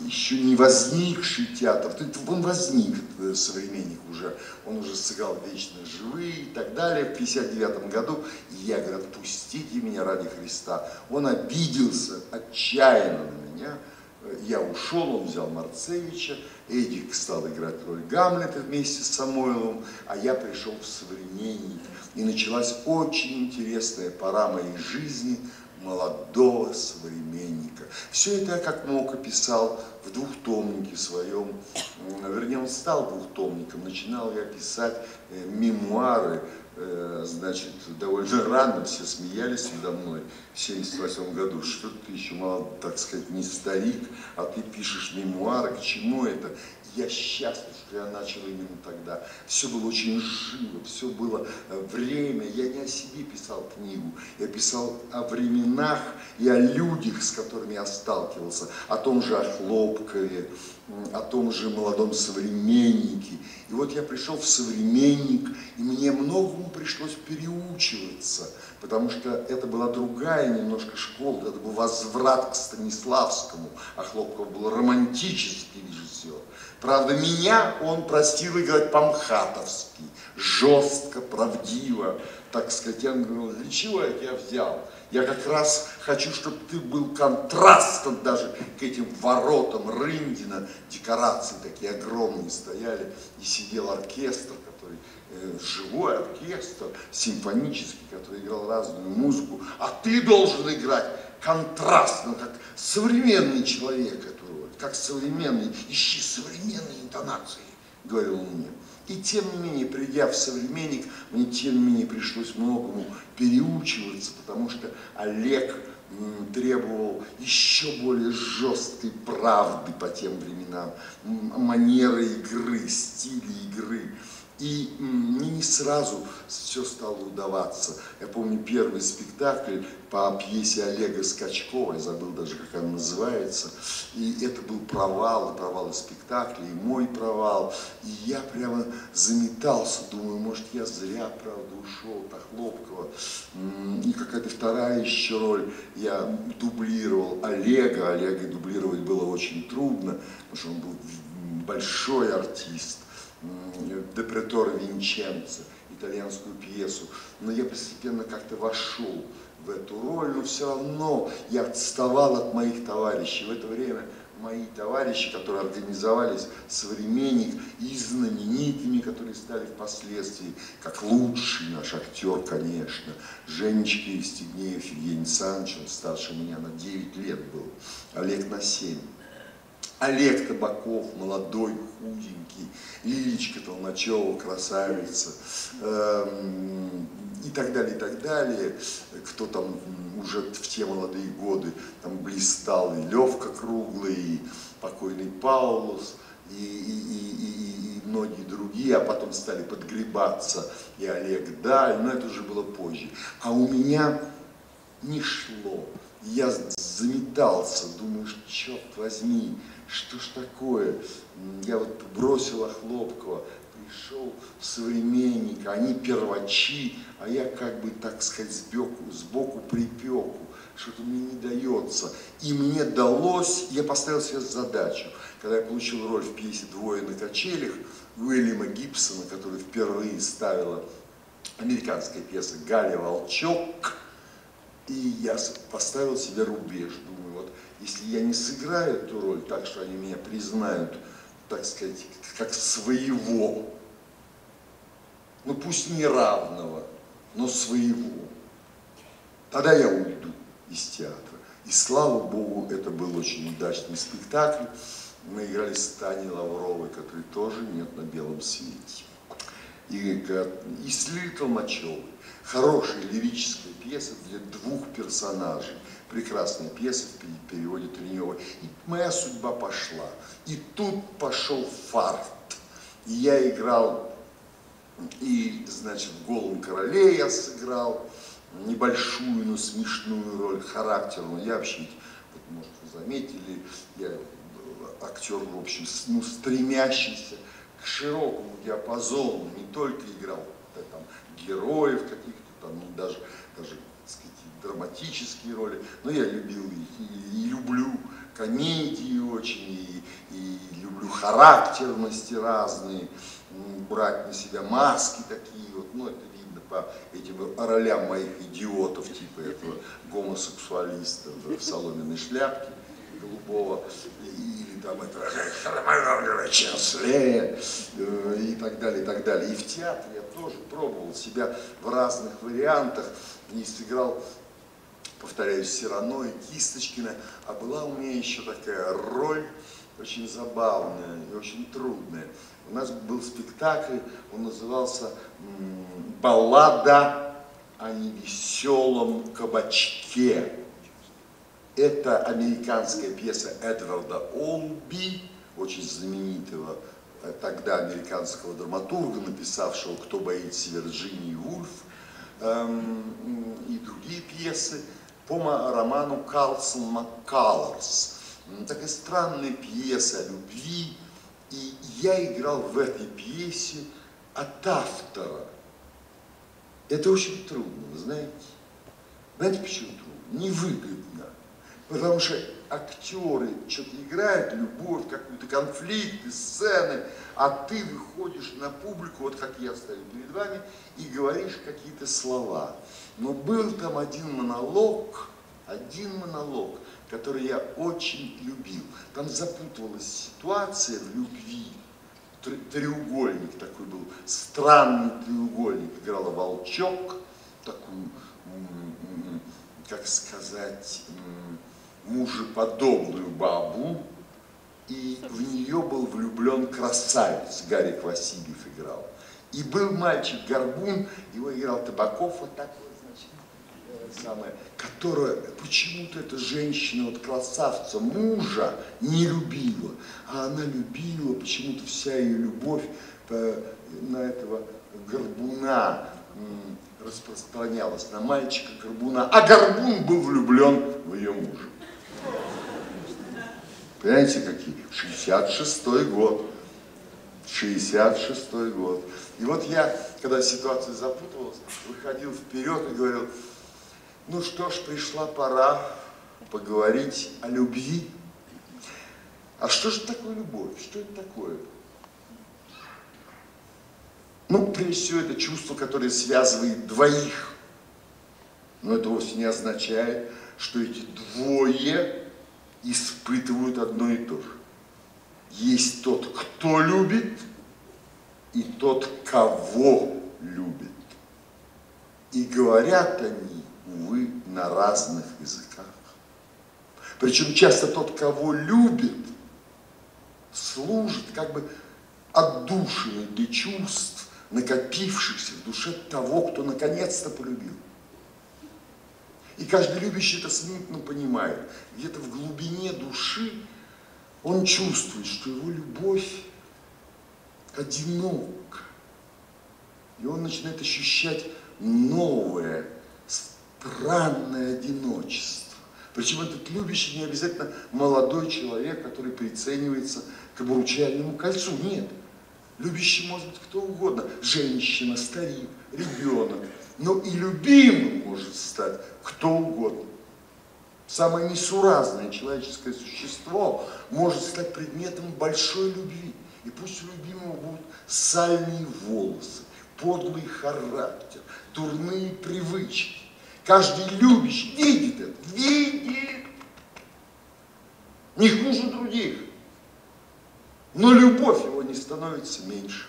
еще не возникший театр. Он возник, э, современник уже, он уже сыграл «Вечно живые» и так далее в 59 году. И я говорю, отпустите меня ради Христа. Он обиделся отчаянно на меня. Я ушел, он взял Марцевича, Эдик стал играть роль Гамлета вместе с Самойловым, а я пришел в современник и началась очень интересная пора моей жизни молодого современника. Все это я как мог описал в двухтомнике своем, вернее, он стал двухтомником, начинал я писать э, мемуары, э, значит, довольно рано все смеялись надо мной в 78 году, что ты еще мало, так сказать, не старик, а ты пишешь мемуары, к чему это? Я счастлив, что я начал именно тогда. Все было очень живо, все было э, время. Я не о себе писал книгу, я писал о временах и о людях, с которыми я сталкивался, о том же Охлопкове, о том же молодом современнике. И вот я пришел в современник, и мне многому пришлось переучиваться, потому что это была другая немножко школа, это был возврат к Станиславскому, а Хлопков был романтический. Правда, меня он простил играть по-мхатовски, жестко, правдиво, так сказать. Я говорю, для чего я тебя взял? Я как раз хочу, чтобы ты был контрастом даже к этим воротам Рындина. Декорации такие огромные стояли, и сидел оркестр, который э, живой оркестр, симфонический, который играл разную музыку. А ты должен играть контрастно, как современный человек как современный, ищи современные интонации, говорил он мне. И тем не менее, придя в современник, мне тем не менее пришлось многому переучиваться, потому что Олег требовал еще более жесткой правды по тем временам, манеры игры, стиля игры. И мне не сразу все стало удаваться. Я помню первый спектакль по пьесе Олега Скачкова, я забыл даже, как она называется. И это был провал, провал спектакля, и мой провал. И я прямо заметался, думаю, может, я зря, правда, ушел от Хлопкова. И какая-то вторая еще роль. Я дублировал Олега. Олега дублировать было очень трудно, потому что он был большой артист Депретора Винченцо, итальянскую пьесу. Но я постепенно как-то вошел в эту роль, но все равно я отставал от моих товарищей. В это время мои товарищи, которые организовались «Современник», и знаменитыми, которые стали впоследствии, как лучший наш актер, конечно, Женечка Евстигнеев, Евгений Саныч, он старше меня на 9 лет был, Олег на 7. Олег Табаков, молодой, худенький, Лилечка Толмачева, красавица, эм, и так далее, и так далее. Кто там уже в те молодые годы там блистал, и Левка Круглый, и покойный Паулус, и, и, и, и, и многие другие, а потом стали подгребаться и Олег Даль, но это уже было позже. А у меня не шло. Я заметался, думаю, черт возьми, что ж такое? Я вот бросил Хлопкова, пришел в современник, они первачи, а я как бы, так сказать, сбоку, сбоку припеку, что-то мне не дается. И мне далось, я поставил себе задачу, когда я получил роль в пьесе «Двое на качелях» Уильяма Гибсона, который впервые ставила американская пьеса «Галя Волчок», и я поставил себе рубеж, думаю, если я не сыграю эту роль так, что они меня признают, так сказать, как своего, ну пусть не равного, но своего, тогда я уйду из театра. И слава Богу, это был очень удачный спектакль. Мы играли с Таней Лавровой, которой тоже нет на белом свете. И, и с Лилией Толмачевой. Хорошая лирическая пьеса для двух персонажей. Прекрасная пьеса в переводе Тренева. И моя судьба пошла. И тут пошел фарт. И я играл, и, значит, в «Голом короле» я сыграл небольшую, но смешную роль, характерную. Я вообще, вот, может, вы заметили, я актер, в общем, ну, стремящийся к широкому диапазону, не только играл там, героев каких-то там, ну, даже, даже драматические роли, но я любил и, люблю комедии очень, и, и люблю характерности разные, брать на себя маски такие вот, ну это видно по этим ролям моих идиотов, типа этого гомосексуалиста в соломенной шляпке голубого, или там это Ченсле, э, и так далее, и так далее. И в театре я тоже пробовал себя в разных вариантах, и сыграл повторяюсь, Сирано и Кисточкина, а была у меня еще такая роль, очень забавная и очень трудная. У нас был спектакль, он назывался «Баллада о невеселом кабачке». Это американская пьеса Эдварда Олби, очень знаменитого э, тогда американского драматурга, написавшего «Кто боится Вирджинии Вульф», эм, и другие пьесы по роману Карлсон Маккалларс. Такая странная пьеса о любви. И я играл в этой пьесе от автора. Это очень трудно, вы знаете. Знаете, почему трудно? Невыгодно. Потому что актеры что-то играют, любовь, какой-то конфликт, сцены, а ты выходишь на публику, вот как я стою перед вами, и говоришь какие-то слова. Но был там один монолог, один монолог, который я очень любил. Там запутывалась ситуация в любви. Треугольник такой был, странный треугольник. Играла Волчок, такую, как сказать, мужеподобную бабу, и в нее был влюблен красавец, Гарик Васильев играл. И был мальчик Горбун, его играл Табаков, вот такой, значит, э, самое, которая почему-то эта женщина, вот красавца, мужа не любила, а она любила, почему-то вся ее любовь на этого горбуна распространялась, на мальчика горбуна, а горбун был влюблен в ее мужа. Понимаете, какие? 66-й год. 66-й год. И вот я, когда ситуация запуталась, выходил вперед и говорил, ну что ж, пришла пора поговорить о любви. А что же такое любовь? Что это такое? Ну, прежде всего, это чувство, которое связывает двоих. Но это вовсе не означает, что эти двое испытывают одно и то же. Есть тот, кто любит, и тот, кого любит. И говорят они, увы, на разных языках. Причем часто тот, кого любит, служит как бы отдушиной для чувств, накопившихся в душе того, кто наконец-то полюбил. И каждый любящий это смутно понимает. Где-то в глубине души он чувствует, что его любовь одинока. И он начинает ощущать новое, странное одиночество. Причем этот любящий не обязательно молодой человек, который приценивается к обручальному кольцу. Нет. Любящий может быть кто угодно. Женщина, старик, ребенок. Но и любимым может стать кто угодно. Самое несуразное человеческое существо может стать предметом большой любви. И пусть у любимого будут сальные волосы, подлый характер, дурные привычки. Каждый любящий видит это, видит. Не хуже других. Но любовь его не становится меньше.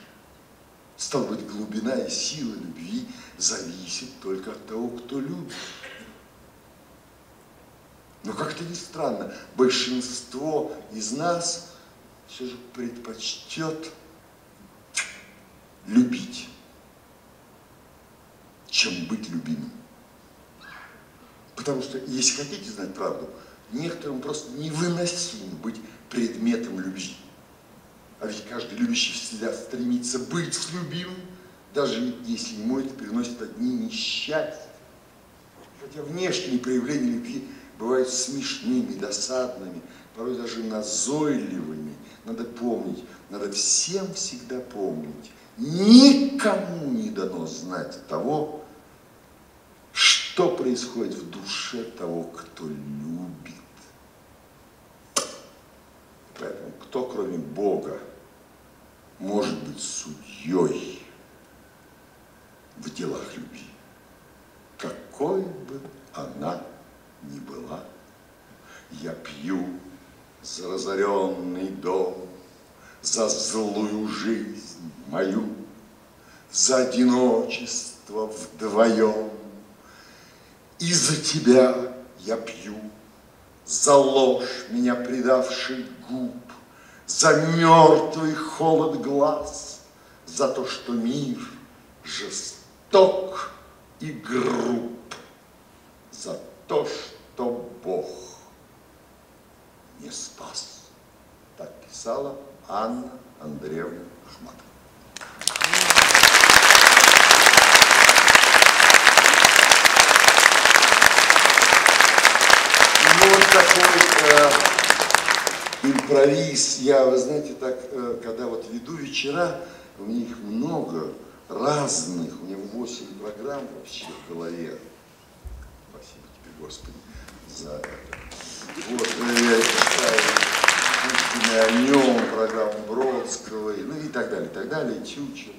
Стало быть, глубина и сила любви зависит только от того, кто любит. Но как-то не странно, большинство из нас все же предпочтет любить, чем быть любимым. Потому что, если хотите знать правду, некоторым просто невыносимо быть предметом любви. А ведь каждый любящий всегда стремится быть с любимым, даже если ему это приносит одни несчастья. Хотя внешние проявления любви бывают смешными, досадными, порой даже назойливыми. Надо помнить, надо всем всегда помнить, никому не дано знать того, что происходит в душе того, кто любит. Поэтому кто, кроме Бога, может быть судьей в делах любви, какой бы она ни была. Я пью за разоренный дом, за злую жизнь мою, за одиночество вдвоем. И за тебя я пью, за ложь меня предавший губ, за мертвый холод глаз, за то, что мир жесток и груб, за то, что Бог не спас. Так писала Анна Андреевна Ахматова. Вот такой э, импровиз. Я, вы знаете, так, э, когда вот веду вечера, у меня их много, разных, у меня 8 программ вообще в голове. Спасибо тебе, Господи, за это. Вот, э, я читаю о нем, программу Бродского, ну и так далее, и так далее, Чучел.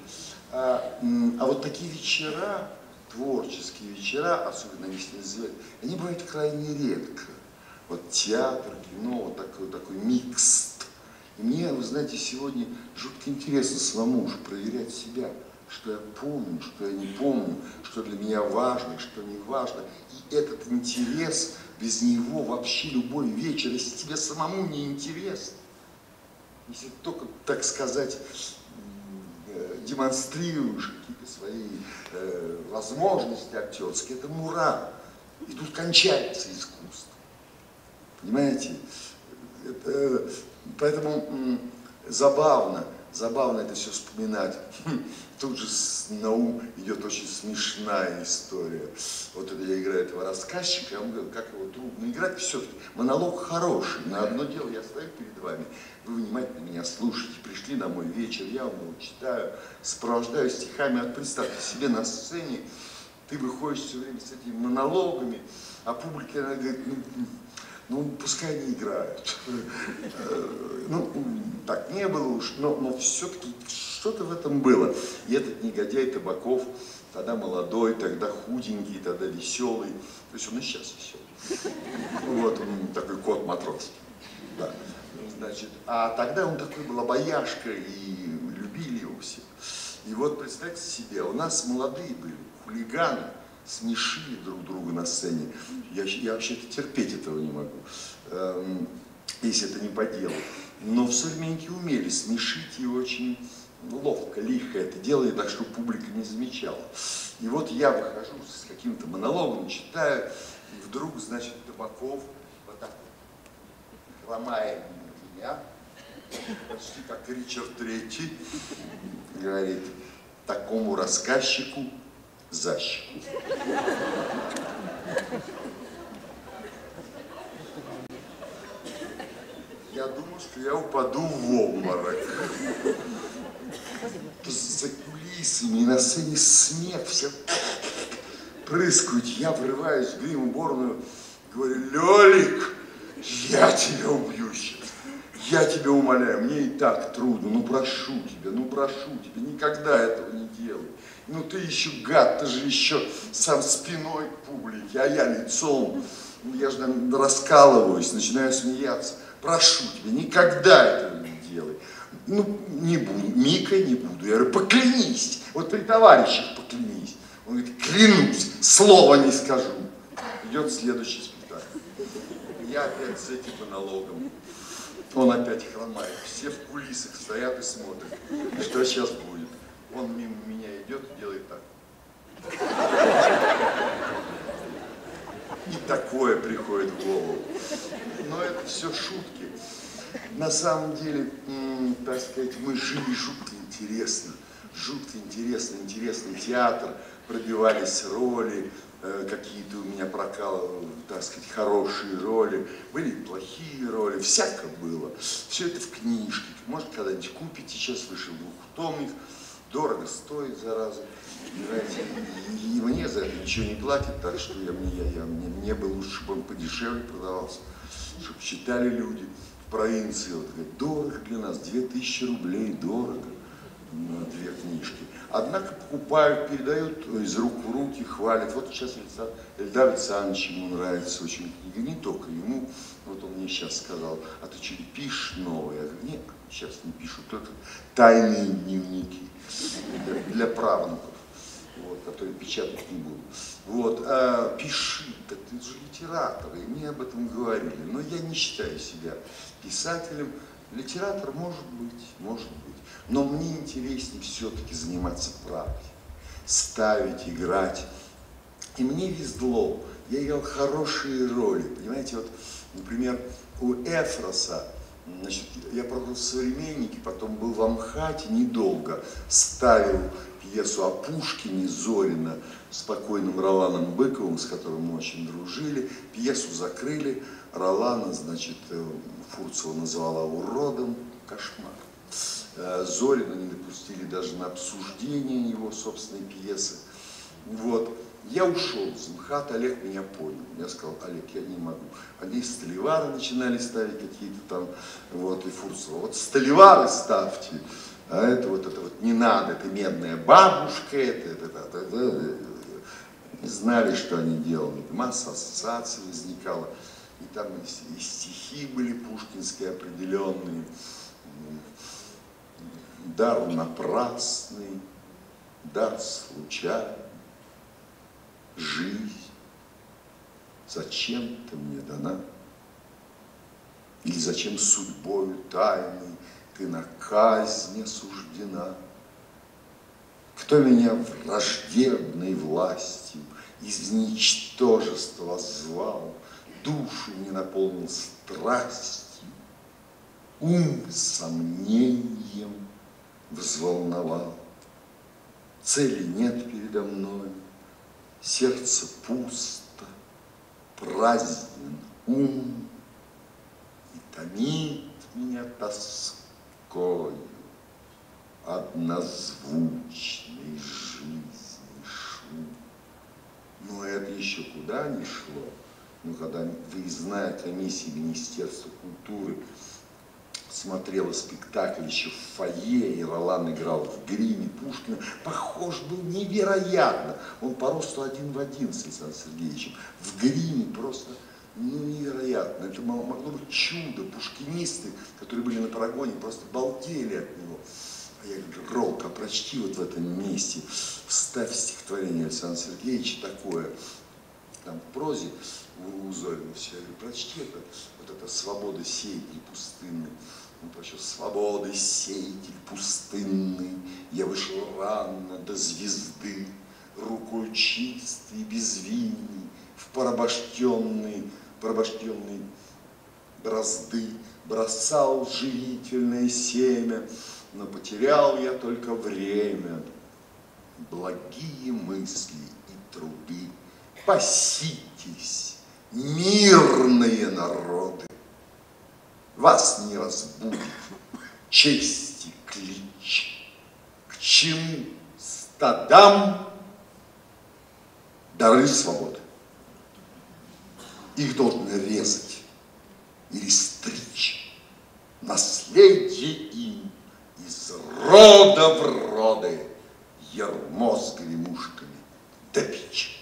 А, а вот такие вечера, творческие вечера, особенно если они бывают крайне редко. Вот театр, кино, вот такой, такой микс. И мне, вы знаете, сегодня жутко интересно самому уже проверять себя что я помню, что я не помню, что для меня важно, что не важно. И этот интерес, без него вообще любой вечер, если тебе самому не интересно, если только, так сказать, э, демонстрируешь какие-то свои э, возможности актерские, это мура. И тут кончается искусство. Понимаете? Это, поэтому забавно, Забавно это все вспоминать. Хм, тут же на ум идет очень смешная история. Вот это я играю этого рассказчика, я вам говорю, как его трудно играть, все-таки монолог хороший. На одно дело я стою перед вами, вы внимательно меня слушаете, пришли на мой вечер, я вам его читаю, сопровождаю стихами. Вот представьте себе на сцене, ты выходишь все время с этими монологами, а публика она говорит, ну, ну, пускай они играют. Ну, так не было уж, но, но все-таки что-то в этом было. И этот негодяй Табаков, тогда молодой, тогда худенький, тогда веселый. То есть он и сейчас веселый. Вот он такой кот-матрос. Да. Значит, а тогда он такой был обаяшка, и любили его все. И вот представьте себе, у нас молодые были, хулиганы, смешили друг друга на сцене. Я, я вообще-то терпеть этого не могу, эм, если это не по делу. Но в современники умели смешить и очень ловко, лихо это делали, так что публика не замечала. И вот я выхожу с каким-то монологом, читаю, и вдруг, значит, Табаков вот так ломая меня, почти как Ричард Третий, говорит, такому рассказчику за щеку. Я думал, что я упаду в обморок. За кулисами на сцене смех, все прыскают. Я врываюсь в грим-уборную, говорю, Лёлик, я тебя убью сейчас. Я тебя умоляю, мне и так трудно, ну прошу тебя, ну прошу тебя, никогда этого не делай. Ну ты еще гад, ты же еще сам спиной к публике, а я лицом. Я же раскалываюсь, начинаю смеяться. Прошу тебя, никогда этого не делай. Ну, не буду, Мика не буду. Я говорю, поклянись. Вот при товарищах поклянись. Он говорит, клянусь, слова не скажу. Идет следующий спектакль. Я опять с этим монологом. Он опять хромает. Все в кулисах стоят и смотрят, что сейчас будет. Он мимо меня идет и делает так. И такое приходит в голову. Но это все шутки. На самом деле, так сказать, мы жили жутко интересно. Жутко интересно, интересный театр, пробивались роли, э, какие-то у меня прокалывали, так сказать, хорошие роли, были плохие роли, всяко было. Все это в книжке. Может, когда-нибудь купите, сейчас вышел двухтомник дорого стоит, зараза. Понимаете? И мне за это ничего не платят, так что я, мне, я, мне, мне бы лучше, чтобы он подешевле продавался, чтобы читали люди в провинции. Вот, говорят, дорого для нас, 2000 рублей, дорого на две книжки. Однако покупают, передают из рук в руки, хвалят. Вот сейчас Эльдар Александрович ему нравится очень книга, не только ему. Вот он мне сейчас сказал, а ты что, пишешь новое? Я говорю, нет, сейчас не пишу, только тайные дневники для правнуков, вот, которые печатать не будут. Вот, а, пиши, да ты же литератор, и мне об этом говорили. Но я не считаю себя писателем. Литератор может быть, может быть. Но мне интереснее все-таки заниматься правдой, ставить, играть. И мне везло. Я играл хорошие роли. Понимаете, вот, например, у Эфроса Значит, я пробовал в «Современнике», потом был в Амхате недолго, ставил пьесу о Пушкине Зорина с покойным Роланом Быковым, с которым мы очень дружили. Пьесу закрыли, Ролана, значит, э, Фурцева называла уродом, кошмар. Э, Зорина не допустили даже на обсуждение его собственной пьесы. Вот. Я ушел из МХАТ, Олег меня понял. Я сказал, Олег, я не могу. Они столивары начинали ставить какие-то там, вот, и Фурцева. Вот столивары ставьте, а это вот, это вот не надо, это медная бабушка, это, это, это, это, это. Не знали, что они делали. Масса ассоциаций возникала. И там и, и стихи были пушкинские определенные. Дар напрасный, дар случайный жизнь зачем-то мне дана? Или зачем судьбою тайной ты на казнь осуждена? Кто меня враждебной властью из ничтожества звал, душу не наполнил страстью, ум сомнением, взволновал. Цели нет передо мной, сердце пусто, празден ум и томит меня тоскою однозвучной жизни шум. Но это еще куда не шло. Ну, когда выездная комиссия Министерства культуры смотрела спектакль еще в фойе, и Ролан играл в гриме Пушкина, похож был невероятно. Он по росту один в один с Александром Сергеевичем. В гриме просто ну, невероятно. Это могло быть чудо. Пушкинисты, которые были на прогоне, просто балдели от него. А я говорю, Ролка, прочти вот в этом месте, вставь стихотворение Александра Сергеевича такое, там в прозе у Зорина все, я говорю, прочти это, вот это «Свобода сеятель пустынный». Прочел «Свободы сеятель пустынный, я вышел рано до звезды, рукой чистой, безвинной, в порабощенный, порабощенный бразды, бросал живительное семя, но потерял я только время, благие мысли и труды. Паситесь, мирные народы, вас не разбудит чести клич. К чему стадам дары свободы? Их должны резать или стричь. Наследие им из рода в роды ермо с гремушками до печи.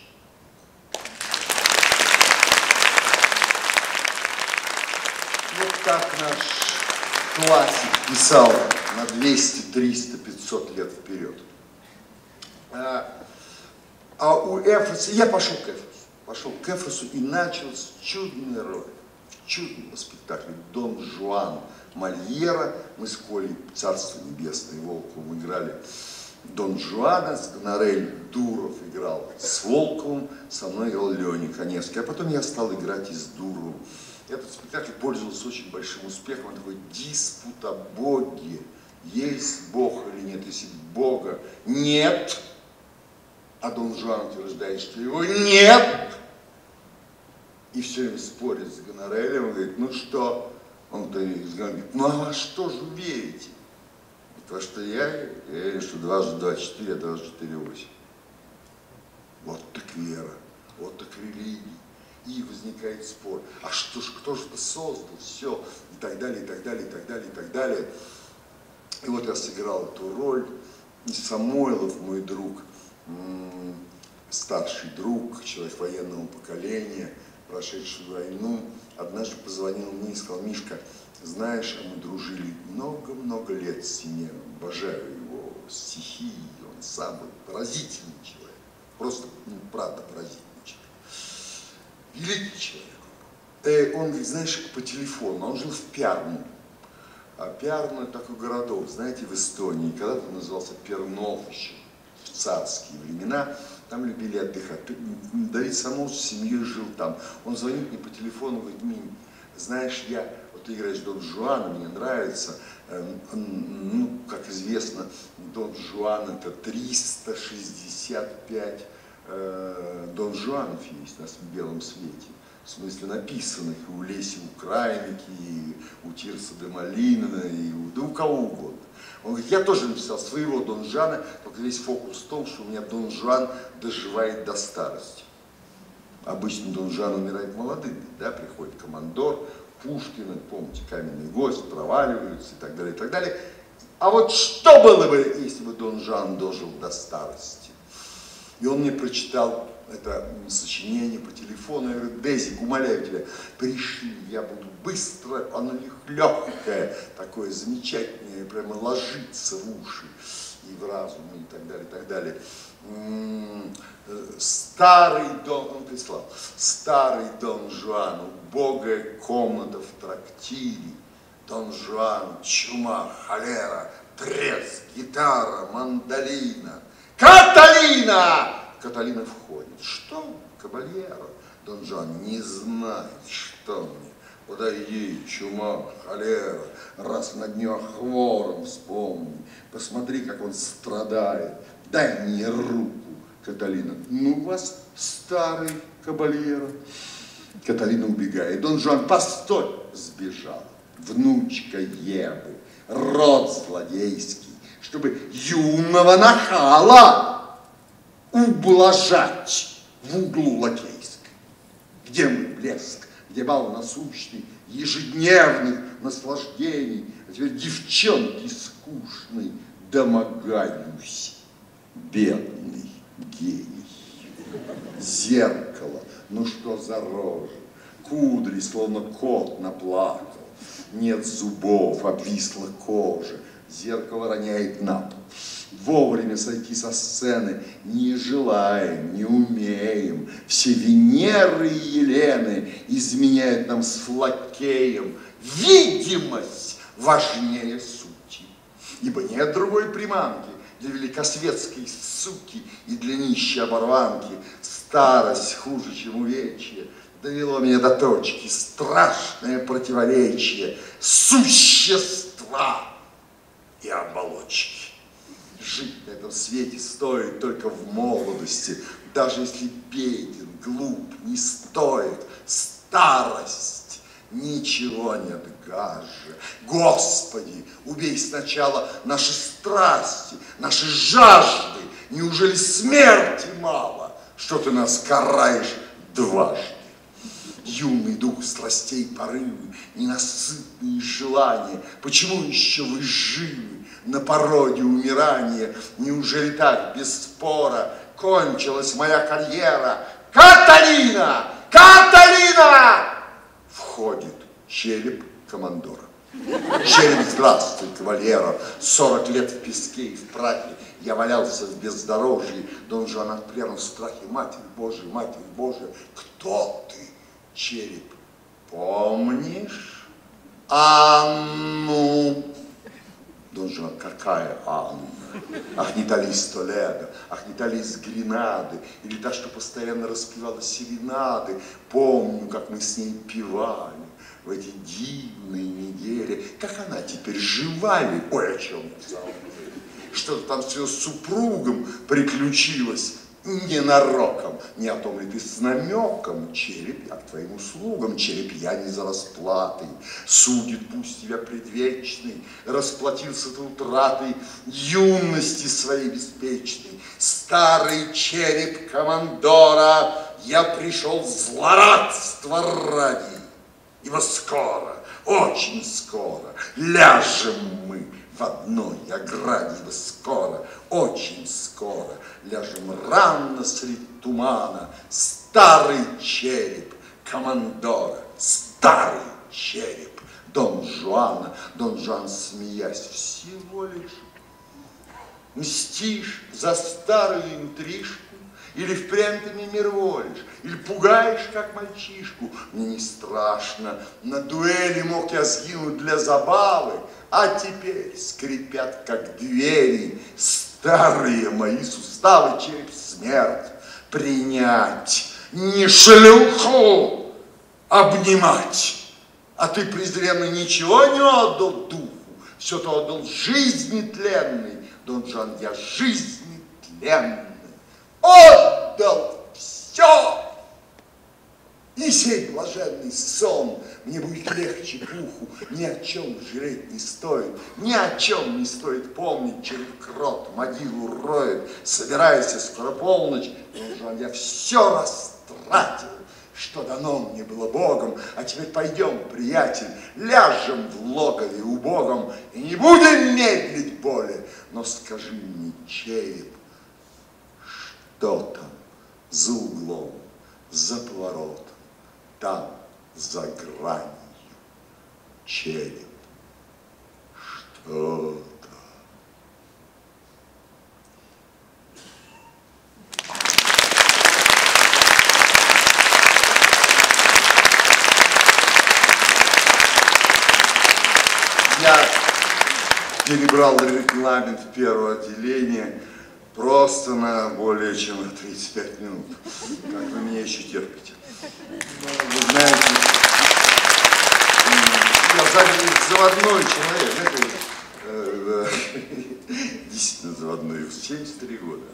Так наш классик писал на 200, 300, 500 лет вперед. А, а у Эфоса, я пошел к Эфосу, пошел к Эфосу и началась чудная роль, чудного спектакля «Дон Жуан» Мольера. Мы с Колей «Царство небесное» Волковым играли Дон Жуана, с Гонорель Дуров играл с Волковым, со мной играл Леня Коневский. А потом я стал играть и с Дуровым. Этот спектакль пользовался очень большим успехом. Он такой диспут о Боге. Есть Бог или нет? Если Бога нет, а Дон Жуан утверждает, что его нет, и все время спорит с Гонорелем, он говорит, ну что? Он говорит, ну а во что же верите? То, что я, я верю, что дважды два четыре, а дважды четыре восемь. Вот так вера, вот так религия и возникает спор. А что ж, кто же это создал, все, и так далее, и так далее, и так далее, и так далее. И вот я сыграл эту роль. И Самойлов, мой друг, старший друг, человек военного поколения, прошедший войну, однажды позвонил мне и сказал, Мишка, знаешь, а мы дружили много-много лет с семьей, обожаю его стихи, он самый поразительный человек, просто, ну, правда, поразительный великий человек. И он говорит, знаешь, по телефону, он жил в Пярну. А Пярну это такой городок, знаете, в Эстонии, когда-то назывался Пернов еще, в царские времена, там любили отдыхать. Давид Самоус с семьей жил там. Он звонит мне по телефону, говорит, Минь, знаешь, я, вот ты играешь Дон Жуана, мне нравится, эм, ну, как известно, Дон Жуан это 365 э, Дон Жуанов есть на белом свете. В смысле написанных у Леси Украинки, и у Тирса де Малинина, и у, да у кого угодно. Он говорит, я тоже написал своего Дон Жуана, только весь фокус в том, что у меня Дон Жуан доживает до старости. Обычно Дон Жуан умирает молодым, да, приходит командор, Пушкина, помните, каменный гость, проваливаются и так далее, и так далее. А вот что было бы, если бы Дон Жуан дожил до старости? И он мне прочитал это сочинение по телефону. Я говорю, Дезик, умоляю тебя, пришли, я буду быстро, оно легкое, такое замечательное, прямо ложится в уши и в разум, и так далее, и так далее. Старый дом, он прислал, старый Дон Жуан, убогая комната в трактире, Дон Жуан, чума, холера, треск, гитара, мандолина – Каталина! Каталина входит. Что? Кабальеро. Дон Жуан не знает, что мне. Подойди, чума, холера, раз над нее хвором вспомни. Посмотри, как он страдает. Дай мне руку, Каталина. Ну вас, старый кабальера. Каталина убегает. Дон Жуан, постой, сбежал. Внучка Евы, род злодейский, чтобы юного нахала ублажать в углу лакейской. Где мой блеск? где бал насущный, ежедневных наслаждений, а теперь девчонки скучной домогаюсь, бедный гений. Зеркало, ну что за рожа, кудри, словно кот наплакал, нет зубов, обвисла кожа, зеркало роняет на пол вовремя сойти со сцены не желаем, не умеем. Все Венеры и Елены изменяют нам с флакеем. Видимость важнее сути, ибо нет другой приманки для великосветской суки и для нищей оборванки. Старость хуже, чем увечье, довело меня до точки, страшное противоречие существа и оболочки. Жить на этом свете стоит только в молодости, даже если беден, глуп, не стоит. Старость ничего нет гаже. Господи, убей сначала наши страсти, наши жажды. Неужели смерти мало, что ты нас караешь дважды? Юный дух страстей порывы, ненасытные желания. Почему еще вы живы? на породе умирания. Неужели так, без спора, кончилась моя карьера? Каталина! Каталина! Входит череп командора. Череп, здравствуй, кавалера. Сорок лет в песке и в прахе. Я валялся в бездорожье. Дон Жуан отпрянул в страхе. Матерь Божия, Матерь Божия, кто ты, череп? Помнишь? Анну Дон какая Анна? Ах, не из Толедо, ах, не из Гренады, или та, что постоянно распевала серенады. Помню, как мы с ней певали в эти дивные недели. Как она теперь жива? Ой, о чем Что-то там все с супругом приключилось ненароком, не о том ли ты с намеком, череп я к твоим услугам, череп я не за расплатой, судит пусть тебя предвечный, расплатился ты утратой юности своей беспечной, старый череп командора, я пришел злорадство ради, ибо скоро, очень скоро ляжем мы в одной ограде, ибо скоро, очень скоро ляжем рано средь тумана, старый череп командора, старый череп. Дон Жуана, Дон Жуан, смеясь, всего лишь мстишь за старую интрижку, или впрямь ты мне мир волишь, или пугаешь, как мальчишку. Мне не страшно, на дуэли мог я сгинуть для забавы, а теперь скрипят, как двери, старые мои суставы, череп смерть принять, не шлюху обнимать. А ты, презренный, ничего не отдал духу, все то отдал жизни тленной. Дон Жан, я жизни тленной отдал все. И сей блаженный сон! Мне будет легче духу, ни о чем жалеть не стоит, ни о чем не стоит помнить, через крот могилу роет, собирайся, скоро полночь, Жан, я все растратил, что дано мне было Богом, а теперь пойдем, приятель, ляжем в логове убогом и не будем медлить более, но скажи мне, череп, что там за углом, за поворотом, там, за гранью, череп, что-то. Я перебрал регламент первого отделения просто на более чем на 35 минут. Как вы меня еще терпите? Вы знаете, я заводной человек. Это, э, действительно заводной, в 73 года.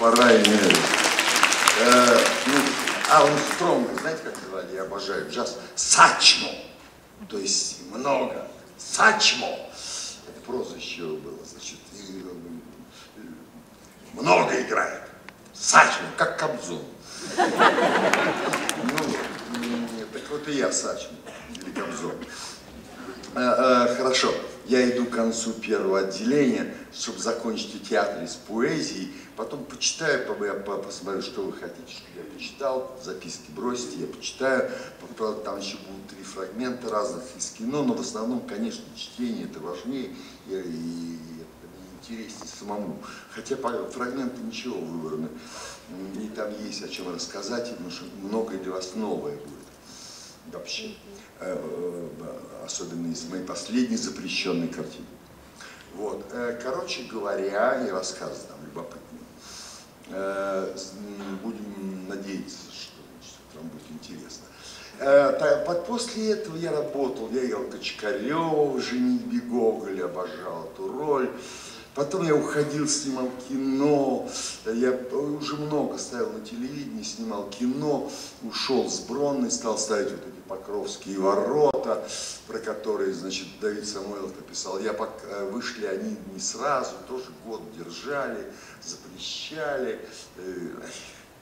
Пора иметь. Э, ну, а он Стронга, знаете, как звали? Я обожаю джаз. Сачмо. То есть много. Сачмо. Это прозвище было, значит. Э, много играет. Сачмо, как Кобзон. Ну, так вот и я Сачмо. Или Кобзон. Э, э, хорошо, я иду к концу первого отделения, чтобы закончить в театре с поэзией, потом почитаю, я посмотрю, что вы хотите, чтобы я почитал, записки бросите, я почитаю, там еще будут три фрагмента разных из кино, но в основном, конечно, чтение это важнее и, и это интереснее самому. Хотя фрагменты ничего выбраны, и там есть о чем рассказать, потому что многое для вас новое будет вообще. Э, э, особенно из моей последней запрещенной картины. Вот. Э, короче говоря, и рассказ там любопытный. Будем надеяться, что значит, вам будет интересно. После этого я работал, я играл Качкарева в «Женитьбе Гоголя», обожал эту роль. Потом я уходил, снимал кино, я уже много ставил на телевидении, снимал кино, ушел с Бронной, стал ставить вот эти Покровские ворота, про которые, значит, Давид Самойлов написал. Я пока, э, вышли они не сразу, тоже год держали, запрещали. Э,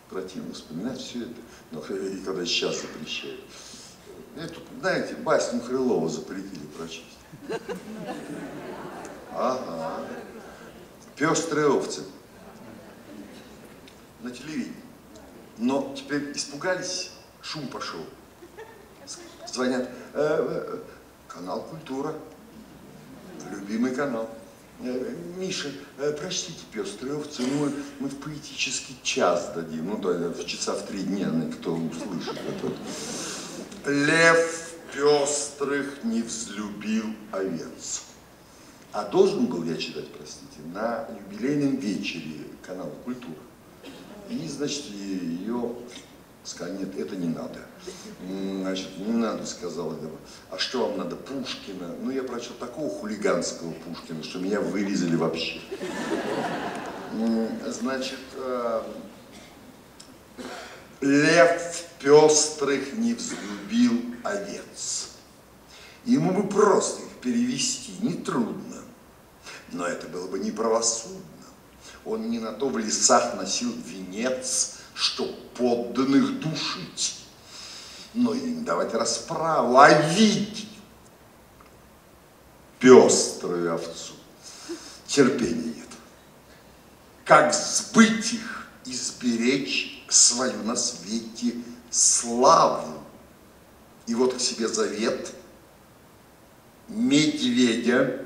противно вспоминать все это, но и когда сейчас запрещают. Это, знаете, басню Крылова запретили прочесть. Ага. Пестрые овцы. На телевидении. Но теперь испугались, шум пошел. Звонят. Э, э, канал «Культура». Любимый канал. Э, Миша, э, простите, пестрые овцы, мы, мы в поэтический час дадим. Ну, да, в часа в три дня, кто услышит это. Лев пестрых не взлюбил овец. А должен был я читать, простите, на юбилейном вечере канала «Культура». И, значит, ее сказали, нет, это не надо. Значит, не надо, сказал я. А что вам надо? Пушкина. Ну, я прочел такого хулиганского Пушкина, что меня вырезали вообще. Значит, э, лев пестрых не взлюбил овец. Ему бы просто их перевести нетрудно, но это было бы неправосудно. Он не на то в лесах носил венец, чтоб подданных душить, но им давать расправу, ловить пеструю овцу. Терпения нет. Как сбыть их и сберечь свою на свете славу. И вот к себе завет – медведя.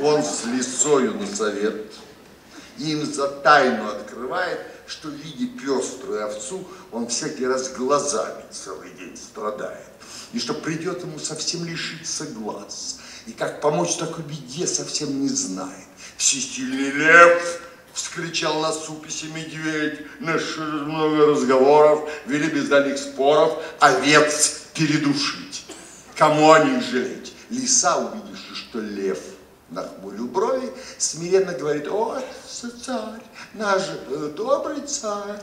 Он с лисою на совет. Им за тайну открывает, что, видя пеструю овцу, он всякий раз глазами целый день страдает. И что придет ему совсем лишиться глаз. И как помочь такой беде, совсем не знает. Всесильный лев вскричал на суписи медведь, наши много разговоров, вели без дальних споров, овец передушить. Кому о них жалеть? Лиса, увидишь, что лев нахмурил брови, смиренно говорит, о, царь, наш э, добрый царь,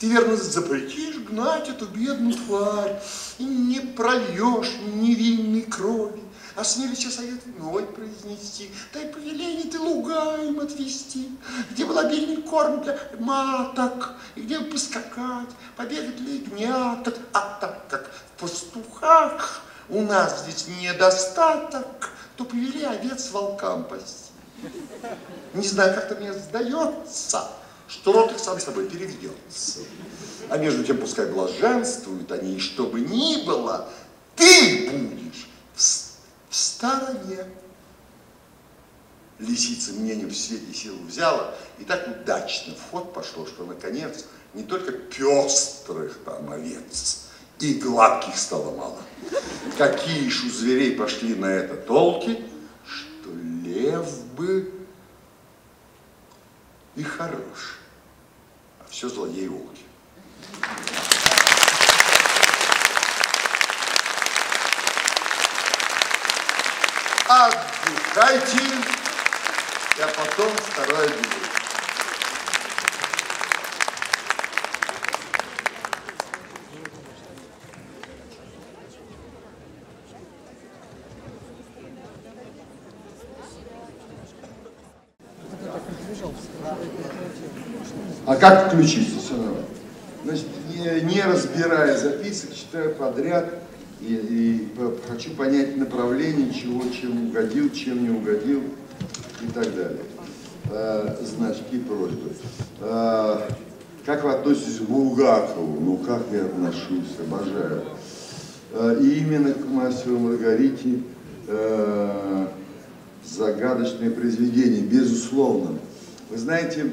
ты верно запретишь гнать эту бедную тварь и не прольешь невинной крови. Осмелись совет иной произнести, дай повеление ты луга им отвести, где был обильный корм для маток, и где поскакать, побегать для ягняток, а так как в пастухах у нас здесь недостаток, то повели овец волкам пасти. Не знаю, как-то мне сдается, что рот их сам собой переведется. А между тем пускай блаженствуют они, и что бы ни было, ты будешь в в стороне. Лисица мнение в свете силу взяла, и так удачно в ход пошло, что наконец не только пестрых там овец, и гладких стало мало. Какие ж у зверей пошли на это толки, что лев бы и хорош, а все злодеи волки. Отдыхайте, а потом второе видео. Как включиться? Все нормально. Значит, не, не разбирая записок, читаю подряд и, и хочу понять направление, чего, чем угодил, чем не угодил и так далее. А, значки просьбы. А, как вы относитесь к Булгакову? Ну, как я отношусь, обожаю. А, и именно к мастеру Маргарите а, загадочное произведение, безусловно. Вы знаете,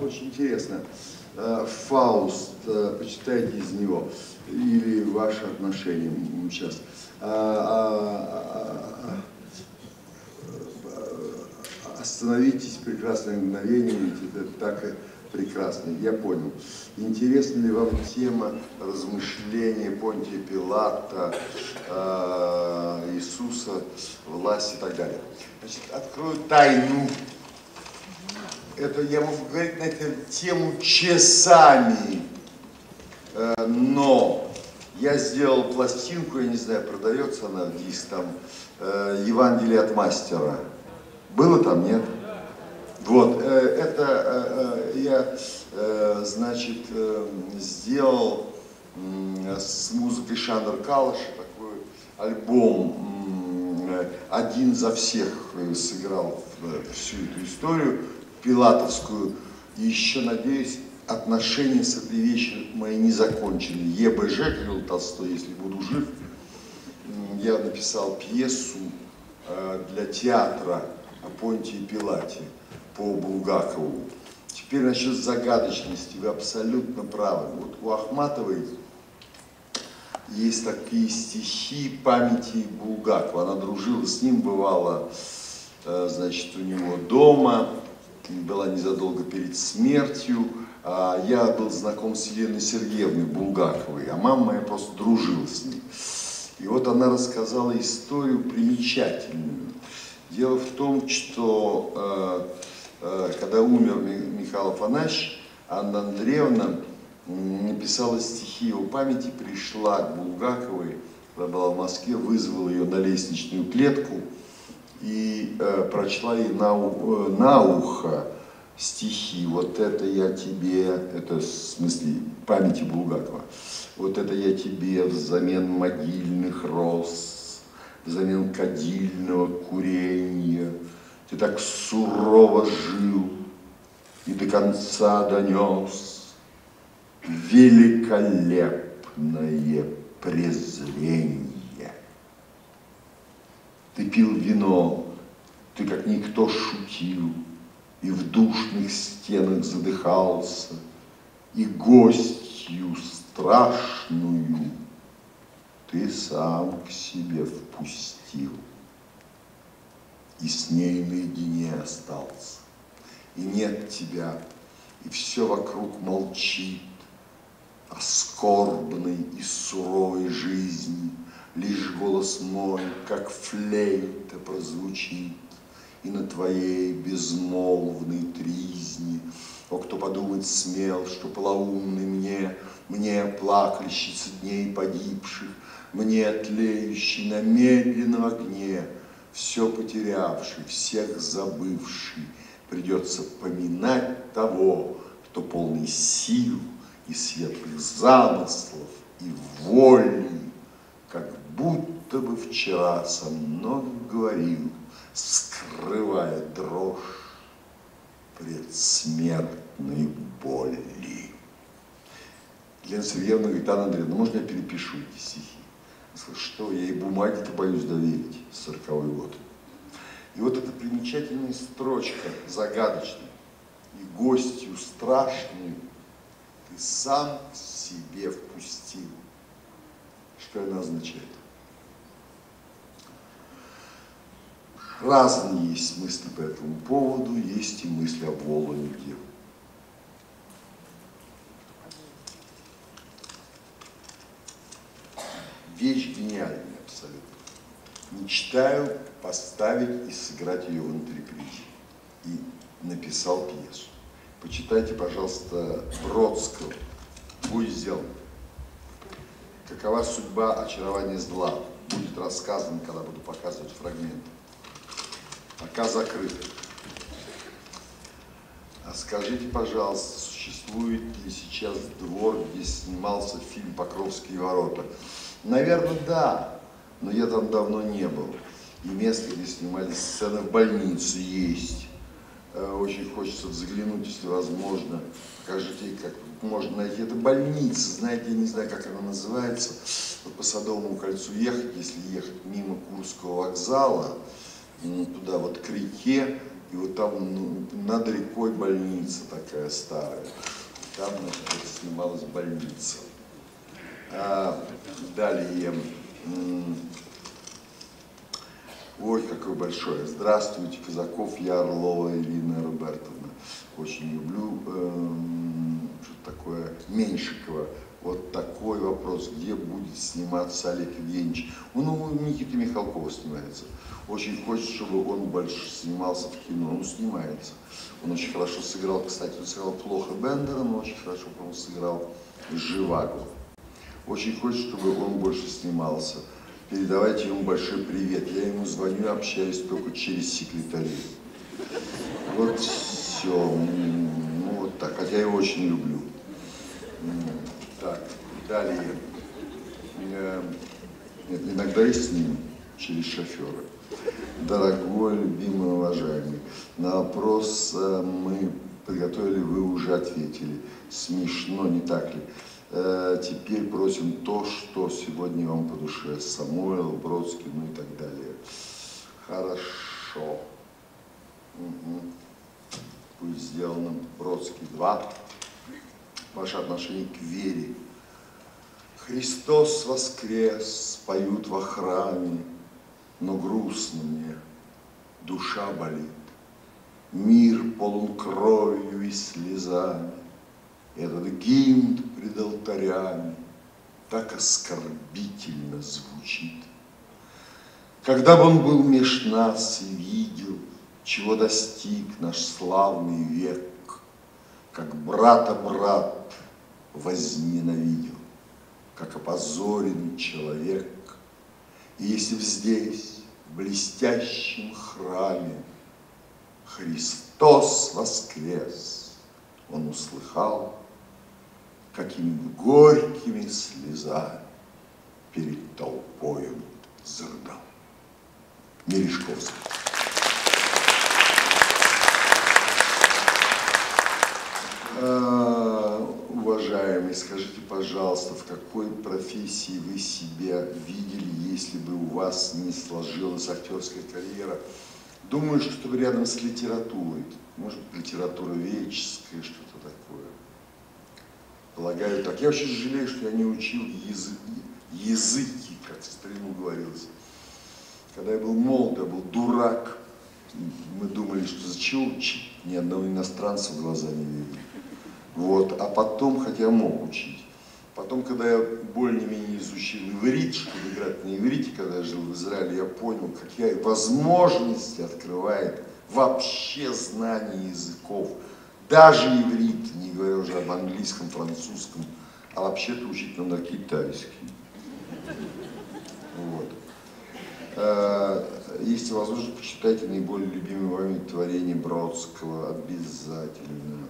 очень интересно. А, Фауст, а, почитайте из него, или ваши отношения сейчас. Остановитесь, прекрасное мгновение, ведь это так прекрасно, я понял. Интересна ли вам тема размышления Понтия Пилата, Иисуса, власти и так далее? Значит, открою тайну это я могу говорить на эту тему часами, э, но я сделал пластинку, я не знаю, продается она в диск там, э, Евангелие от мастера. Было там, нет? Вот, э, это я, значит, сделал с музыкой Шандер Калыша такой альбом «Один за всех» сыграл всю эту историю пилатовскую. И еще, надеюсь, отношения с этой вещью мои не закончены. ЕБЖ, говорил Толстой, если буду жив, я написал пьесу э, для театра о Понтии Пилате по Булгакову. Теперь насчет загадочности, вы абсолютно правы. Вот у Ахматовой есть такие стихи памяти Булгакова. Она дружила с ним, бывала, э, значит, у него дома была незадолго перед смертью. А, я был знаком с Еленой Сергеевной Булгаковой, а мама моя просто дружила с ней. И вот она рассказала историю примечательную. Дело в том, что э, э, когда умер Михаил Афанасьевич, Анна Андреевна написала стихи его памяти, пришла к Булгаковой, когда была в Москве, вызвала ее на лестничную клетку – и э, прочла ей на, э, на ухо стихи. Вот это я тебе, это в смысле памяти Булгакова, вот это я тебе взамен могильных роз, взамен кадильного курения, ты так сурово жил и до конца донес великолепное презрение. Ты пил вино, ты как никто шутил, И в душных стенах задыхался, И гостью страшную Ты сам к себе впустил. И с ней наедине остался, И нет тебя, и все вокруг молчит О скорбной и суровой жизни — Лишь голос мой, как флейта, прозвучит, И на твоей безмолвной тризне. О, кто подумать смел, что полоумный мне, Мне, плакальщица дней погибших, Мне, тлеющий на медленном огне, Все потерявший, всех забывший, Придется поминать того, Кто полный сил и светлых замыслов, И воли, будто бы вчера со мной говорил, скрывая дрожь предсмертной боли. Елена Сергеевна говорит, Анна Андреевна, можно я перепишу эти стихи? Я что я и бумаги-то боюсь доверить, сороковой год. И вот эта примечательная строчка, загадочная, и гостью страшную ты сам себе впустил. Что она означает? Разные есть мысли по этому поводу, есть и мысли о Вологде. Вещь гениальная абсолютно. Мечтаю поставить и сыграть ее в антрепризе. И написал пьесу. Почитайте, пожалуйста, Бродского. Будет сделано. Какова судьба очарования зла? Будет рассказано, когда буду показывать фрагменты. Пока закрыт. А скажите, пожалуйста, существует ли сейчас двор, где снимался фильм «Покровские ворота»? Наверное, да, но я там давно не был. И место, где снимались сцены в больнице, есть. Э, очень хочется взглянуть, если возможно. Покажите, как можно найти. Это больница, знаете, я не знаю, как она называется. Вот по Садовому кольцу ехать, если ехать мимо Курского вокзала, туда вот к реке, и вот там ну, над рекой больница такая старая. Там, вот снималась больница. А, далее. Ой, какой большой. Здравствуйте, Казаков, я Орлова Ирина Робертовна. Очень люблю э, что такое Меньшикова. Вот такой вопрос, где будет сниматься Олег Евгеньевич. Он у Никиты Михалкова снимается. Очень хочет, чтобы он больше снимался в кино. Он снимается. Он очень хорошо сыграл, кстати, он сыграл плохо Бендера, но очень хорошо, по-моему, сыграл Живаго. Очень хочет, чтобы он больше снимался. Передавайте ему большой привет. Я ему звоню, общаюсь только через секретарей. Вот все. Ну вот так. Хотя я его очень люблю. Так, далее. Нет, иногда и с ним, через шофера. Дорогой, любимый, уважаемый, на вопрос э, мы подготовили, вы уже ответили. Смешно, не так ли? Э, теперь просим то, что сегодня вам по душе. Самуил, Бродский, ну и так далее. Хорошо. Угу. Пусть сделано Бродский 2. Ваше отношение к вере. Христос воскрес, поют во храме, но грустно мне, душа болит. Мир полон кровью и слезами, этот гимн пред алтарями так оскорбительно звучит. Когда бы он был меж нас и видел, чего достиг наш славный век, как брата брат возненавидел, как опозоренный человек. И если б здесь, в блестящем храме, Христос воскрес, он услыхал, какими горькими слезами перед толпою зарыдал. Мережковский. А, уважаемый, скажите, пожалуйста, в какой профессии вы себя видели, если бы у вас не сложилась актерская карьера? Думаю, что рядом с литературой, может литература веческая, что-то такое. Полагаю так. Я очень жалею, что я не учил язык, языки, как в старину говорилось. Когда я был молод, я был дурак. Мы думали, что зачем учить? Ни одного иностранца в глаза не видели. Вот. А потом, хотя мог учить. Потом, когда я более-менее изучил иврит, чтобы играть на иврите, когда я жил в Израиле, я понял, какие возможности открывает вообще знание языков. Даже иврит, не говоря уже об английском, французском, а вообще-то учить надо китайский. Вот. Э, если возможно, почитайте наиболее любимое вами творение Бродского обязательно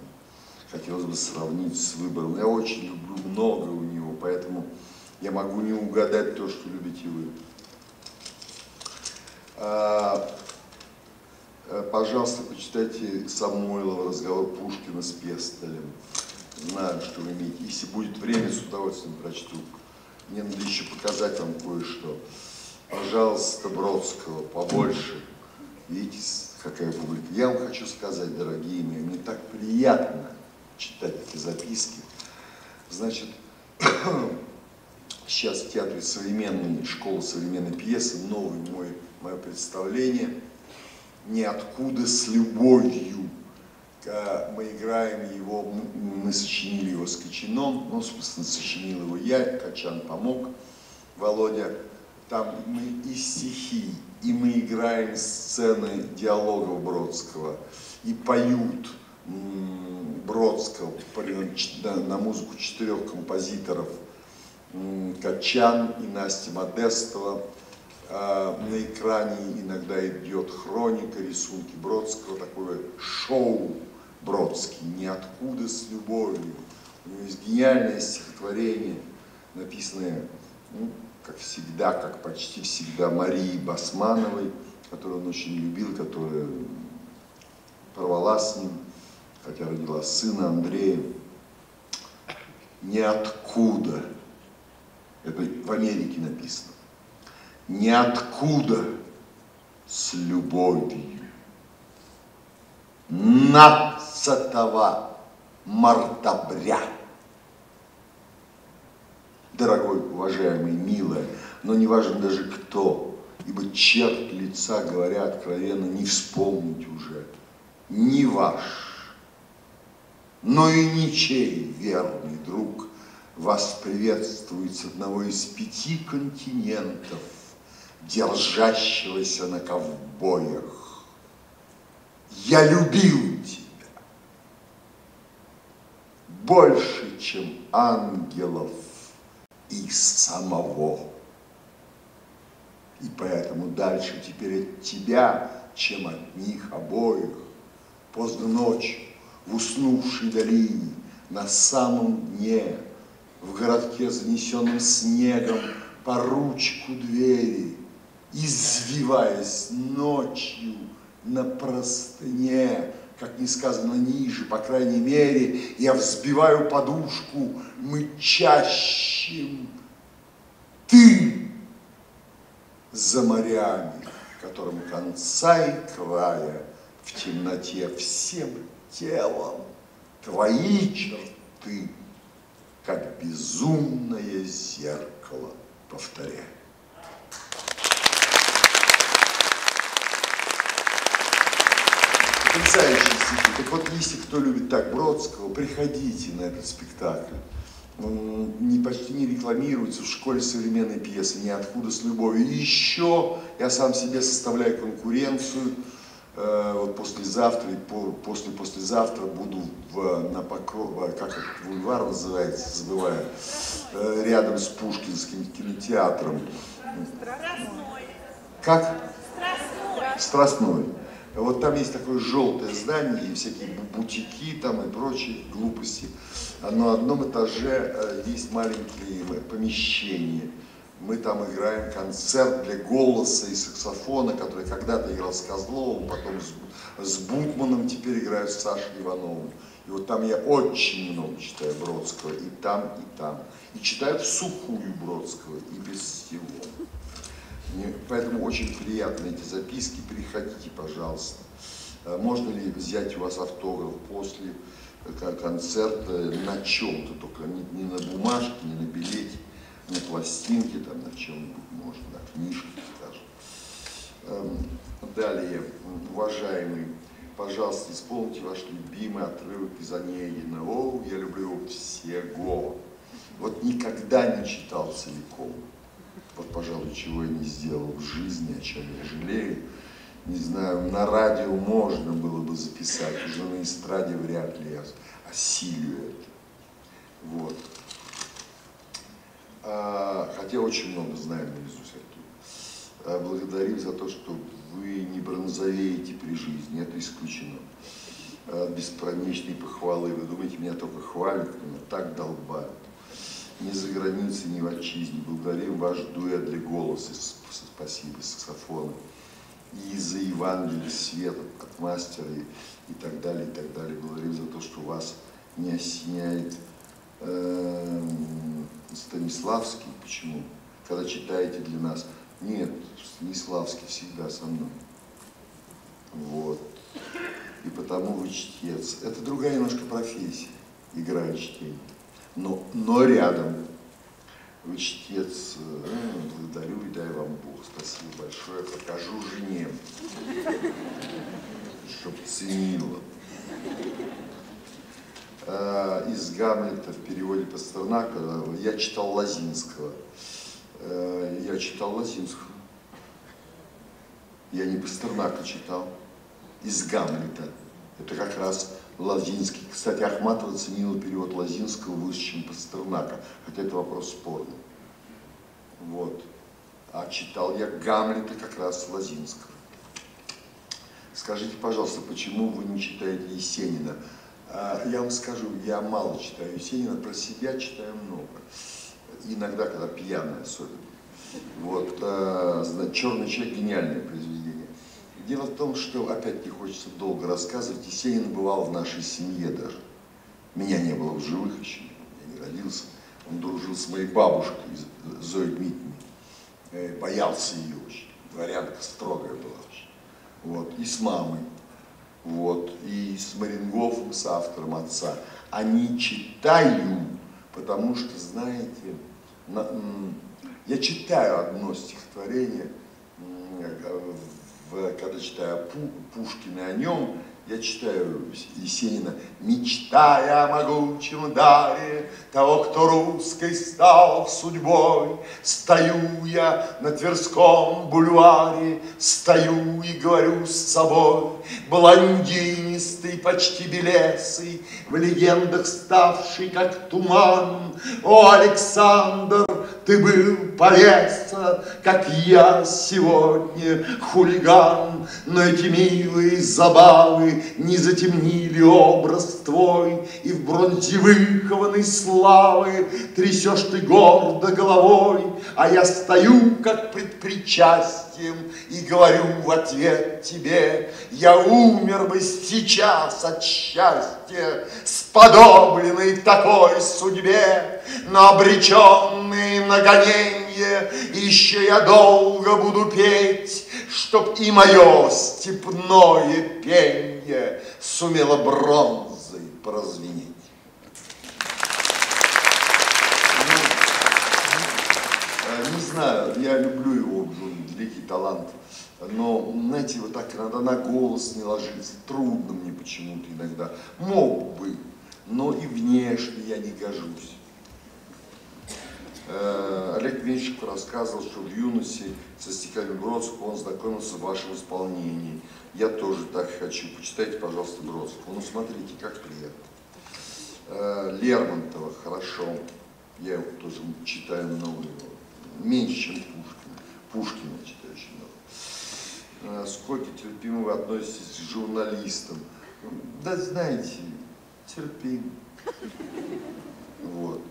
хотелось бы сравнить с выбором. Я очень люблю много у него, поэтому я могу не угадать то, что любите вы. А, э, пожалуйста, почитайте Самойлова разговор Пушкина с Пестелем. Знаю, что вы имеете. Если будет время, с удовольствием прочту. Мне надо еще показать вам кое-что. Пожалуйста, Бродского, побольше. Видите, какая публика. Я вам хочу сказать, дорогие мои, мне так приятно, читать эти записки. Значит, сейчас в театре современной школы современной пьесы новый мой, мое представление «Ниоткуда с любовью». Мы играем его, мы сочинили его с Качаном, ну, собственно, сочинил его я, Качан помог, Володя. там мы и стихи, и мы играем сцены диалогов Бродского, и поют Бродского на музыку четырех композиторов Качан и Настя Модестова. А, на экране иногда идет хроника, рисунки Бродского, такое шоу Бродский, ниоткуда с любовью. У него есть гениальное стихотворение, написанное, ну, как всегда, как почти всегда, Марии Басмановой, которую он очень любил, которая порвала с ним, хотя родила сына Андрея. Ниоткуда, это в Америке написано, ниоткуда с любовью. 15 мартабря. Дорогой, уважаемый, милая, но не важно даже кто, ибо черт лица, говоря откровенно, не вспомнить уже, не ваш, но и ничей верный друг вас приветствует с одного из пяти континентов, держащегося на ковбоях. Я любил тебя больше, чем ангелов и самого. И поэтому дальше теперь от тебя, чем от них обоих. Поздно ночью, в уснувшей долине, на самом дне, в городке, занесенном снегом, по ручку двери, извиваясь ночью на простыне, как не сказано ниже, по крайней мере, я взбиваю подушку мычащим. Ты за морями, которым конца и края в темноте всем телом твои черты, как безумное зеркало, повторяю. потрясающие стихи. Так вот, если кто любит так Бродского, приходите на этот спектакль. Он не, почти не рекламируется в школе современной пьесы, ниоткуда с любовью. И еще я сам себе составляю конкуренцию. Э, вот послезавтра и по, после послезавтра буду в, на Покров, как это бульвар называется, забываю, э, рядом с Пушкинским кинотеатром. Страстной. Как? Страстной. Страстной. Вот там есть такое желтое здание, и всякие бутики там и прочие глупости. А на одном этаже э, есть маленькие помещения. Мы там играем концерт для голоса и саксофона, который когда-то играл с Козловым, потом с, с Бутманом, теперь играют с Сашей Ивановым. И вот там я очень много читаю Бродского, и там, и там. И читаю в сухую Бродского, и без всего. Мне, поэтому очень приятны эти записки. Приходите, пожалуйста. Э, можно ли взять у вас автограф после э, концерта на чем-то, только не, не на бумажке, не на билете, на пластинке, там на чем-нибудь можно, на книжке, скажем. Эм, далее, уважаемый, пожалуйста, исполните ваш любимый отрывок из Онегина. О, я люблю его всего. Вот никогда не читал целиком вот, пожалуй, чего я не сделал в жизни, о чем я жалею. Не знаю, на радио можно было бы записать, уже на эстраде вряд ли я осилю это. Вот. А, хотя очень много знаю наизусть оттуда. А, благодарю за то, что вы не бронзовеете при жизни, это исключено. А, бесконечные похвалы. Вы думаете, меня только хвалят, меня так долбают ни за границей, ни в отчизне. Благодарим ваш дуэт для голоса, спасибо, саксофона. И за Евангелие света от мастера и, и так далее, и так далее. Благодарим за то, что вас не осеняет э, Станиславский. Почему? Когда читаете для нас. Нет, Станиславский всегда со мной. Вот. И потому вы чтец. Это другая немножко профессия, играя чтение но, но рядом. Вы чтец, э, благодарю и дай вам Бог. Спасибо большое. Покажу жене, чтоб ценила. А, из Гамлета в переводе Пастернака я читал Лазинского. Э, я читал Лазинскую. Я не Пастернака читал. Из Гамлета. Это как раз Лазинский. Кстати, Ахматова оценила перевод Лазинского выше, чем Пастернака. Хотя это вопрос спорный. Вот. А читал я Гамлета как раз Лазинского. Скажите, пожалуйста, почему вы не читаете Есенина? А, я вам скажу, я мало читаю Есенина, про себя читаю много. Иногда, когда пьяный особенно. Вот, а, «Черный человек» – гениальное произведение. Дело в том, что, опять не хочется долго рассказывать, Есенин бывал в нашей семье даже. Меня не было в живых еще, я не родился. Он дружил с моей бабушкой, Зоей Дмитриевной. Э, боялся ее очень. Дворянка строгая была очень. Вот. И с мамой. Вот. И с Марингофом, с автором отца. Они читаю, потому что, знаете, на, я читаю одно стихотворение, в, когда читаю Пушкина о нем, я читаю Есенина, мечтая о могучем даре того, кто русской стал судьбой. Стою я на Тверском бульваре, стою и говорю с собой, блондинистый, почти белесый, в легендах ставший как туман. О, Александр, ты был повеса, как я сегодня хулиган, но эти милые забавы не затемнили образ твой, и в бронзе выкованной славы трясешь ты гордо головой, а я стою, как пред причастием, и говорю в ответ тебе, я умер бы сейчас от счастья, сподобленный такой судьбе, но обреченный на гоненье, еще я долго буду петь, чтоб и мое степное пенье сумело бронзой прозвенеть. Ну, э, не знаю, я люблю его, великий талант. Но, знаете, вот так иногда на голос не ложится, трудно мне почему-то иногда. Мог бы, но и внешне я не гожусь. Э, Олег Менщиков рассказывал, что в юности со стихами Бродского он знакомился в вашем исполнении. Я тоже так хочу. Почитайте, пожалуйста, Бродского. Ну, смотрите, как приятно. Э, Лермонтова, хорошо. Я его тоже читаю много. Меньше, чем Пушкина. Пушкина читаю много. Э, терпимо вы относитесь к журналистам? Да знаете, терпим. Вот.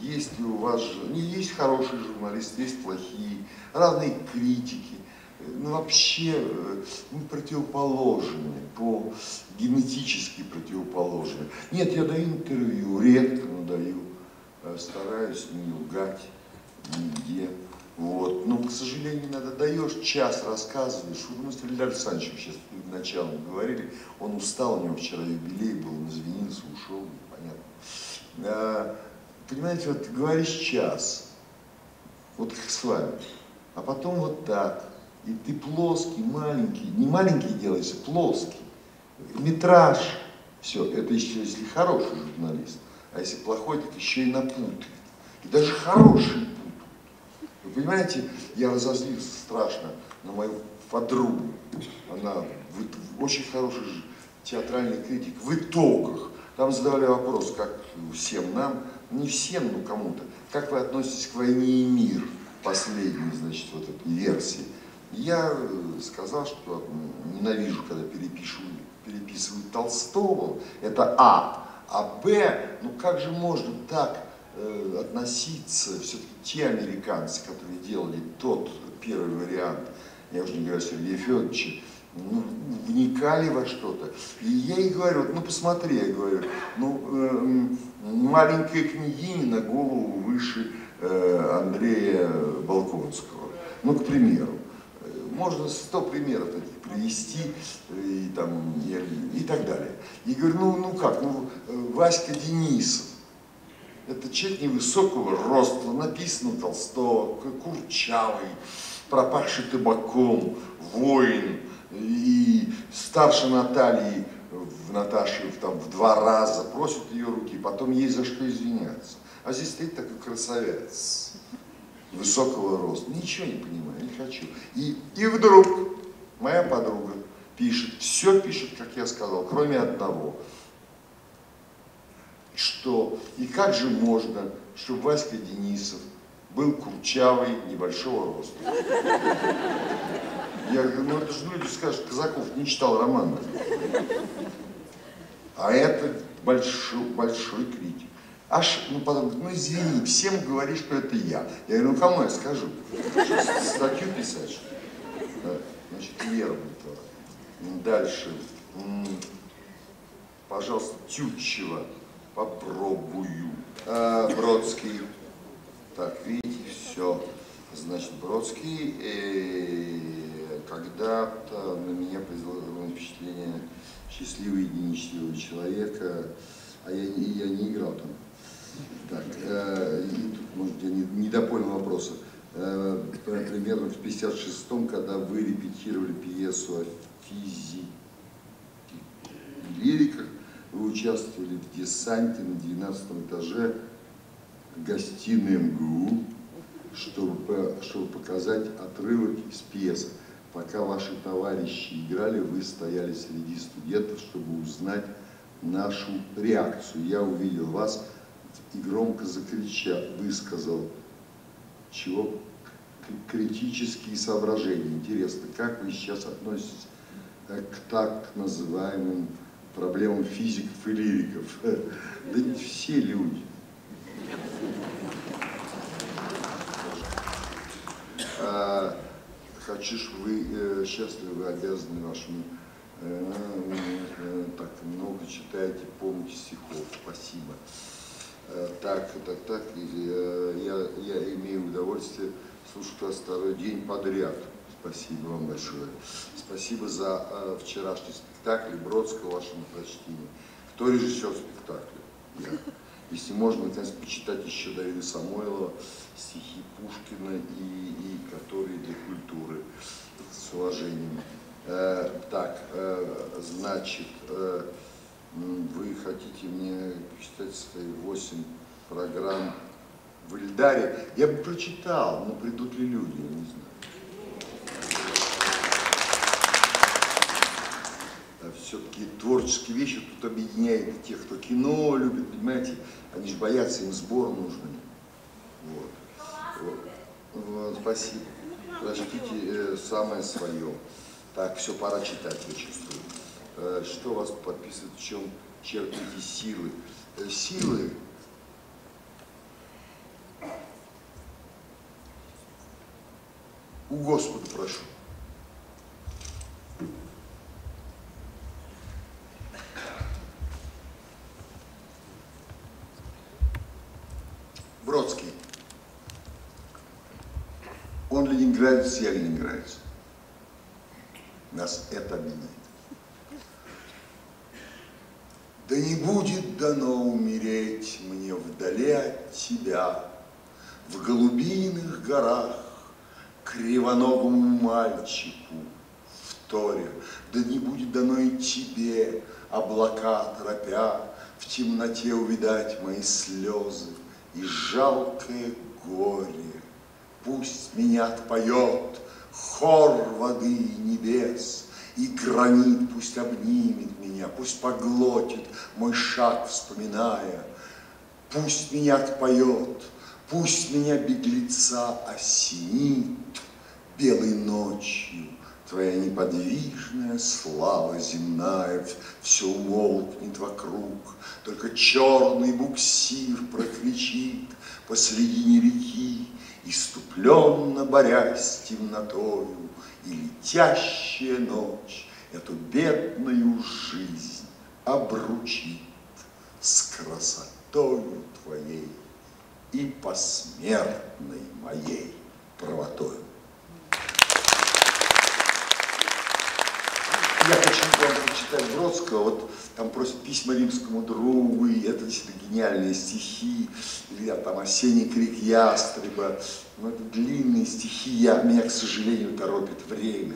Есть ли у вас, не есть хорошие журналисты, есть плохие, разные критики. Ну, вообще, э, мы противоположны, по генетически противоположны. Нет, я даю интервью, редко, но даю. Э, стараюсь не лгать нигде. Вот. Но, к сожалению, надо даешь, час рассказываешь. Вот мы с Ильей Александровичем сейчас перед началом говорили, он устал, у него вчера юбилей был, он извинился, ушел, понятно. А, понимаете, вот говоришь час, вот как с вами, а потом вот так, и ты плоский, маленький, не маленький делаешься, плоский, метраж, все, это еще если хороший журналист, а если плохой, так еще и напутает. И даже хороший понимаете, я разозлился страшно на мою подругу. Она очень хороший театральный критик. В итогах там задавали вопрос, как всем нам, не всем, но кому-то, как вы относитесь к «Войне и мир», последней, значит, вот этой версии. Я э, сказал, что ненавижу, когда перепишут, переписывают Толстого, это А. А Б, ну как же можно так Э, относиться, все-таки те американцы, которые делали тот первый вариант, я уже не говорю о Сергее Федоровиче, ну, вникали во что-то. И я ей говорю, ну посмотри, я говорю, ну э, маленькая княгиня на голову выше э, Андрея Балконского. Ну, к примеру. Можно сто примеров таких привести и, там, и, и так далее. И говорю, ну, ну как, ну Васька Денисов, это человек невысокого роста, написано Толстого, курчавый, пропавший табаком, воин, и старше Натальи в Наташе там, в два раза просит ее руки, потом ей за что извиняться. А здесь стоит такой красавец. высокого роста. Ничего не понимаю, не хочу. И, и вдруг моя подруга пишет, все пишет, как я сказал, кроме одного, что и как же можно, чтобы Васька Денисов был курчавый, небольшого роста. Я говорю, ну это же люди скажут, Казаков не читал роман. А это большой, большой критик. Аж, ну потом, ну извини, всем говоришь, что это я. Я говорю, ну кому я скажу? Что, статью писать? Да. Значит, Лермонтова. Дальше. Пожалуйста, Тютчева. Попробую. А, Бродский. Так, видите, все. Значит, Бродский э, когда-то на меня произвело впечатление счастливого несчастливого человека, а я, я не играл там. Так, э, тут, может, я не, не допонял вопроса. Э, примерно в 56-м, когда вы репетировали пьесу о физике лириках, вы участвовали в десанте на 12 этаже гостиной МГУ, чтобы, чтобы показать отрывок из пьесы. Пока ваши товарищи играли, вы стояли среди студентов, чтобы узнать нашу реакцию. Я увидел вас и громко закричал, высказал, чего критические соображения. Интересно, как вы сейчас относитесь э, к так называемым проблемам физиков и лириков? Да не все люди. А, хочу, вы э, счастливы, обязаны вашему э, так много читаете, помните стихов. Спасибо. Э, так, так, так, э, я, я имею удовольствие слушать вас второй день подряд. Спасибо вам большое. Спасибо за э, вчерашний Бродского, вашему прочтению. Кто режиссер спектакля? Я. Если можно, наконец, почитать еще Давида Самойлова, стихи Пушкина и, и которые для культуры с уважением. Э, так, э, значит, э, вы хотите мне читать свои восемь программ в Ильдаре, я бы прочитал, но придут ли люди, я не знаю. А все-таки творческие вещи тут объединяют тех, кто кино любит, понимаете, они же боятся, им сбор нужен. Вот. вот. вот спасибо. Прочтите э, самое свое. Так, все, пора читать, я чувствую. Э, что вас подписывает, в чем черпаете силы. Э, силы у Господа прошу. Бродский. Он ленинградец, я ленинградец. Нас это объединяет. Да не будет дано умереть мне вдали от тебя, В голубиных горах кривоногому мальчику в торе. Да не будет дано и тебе, облака торопя, В темноте увидать мои слезы и жалкое горе. Пусть меня отпоет хор воды и небес, и гранит пусть обнимет меня, пусть поглотит мой шаг, вспоминая. Пусть меня отпоет, пусть меня беглеца осенит белой ночью. Твоя неподвижная слава земная, все умолкнет вокруг, Только черный буксир прокричит посредине реки, Иступленно борясь с темнотою, и летящая ночь эту бедную жизнь обручит с красотою твоей и посмертной моей правотою. Я хочу вам почитать Бродского, вот там просят письма римскому другу, и это действительно гениальные стихи, или там «Осенний крик ястреба», ну это длинные стихи, я, меня, к сожалению, торопит время,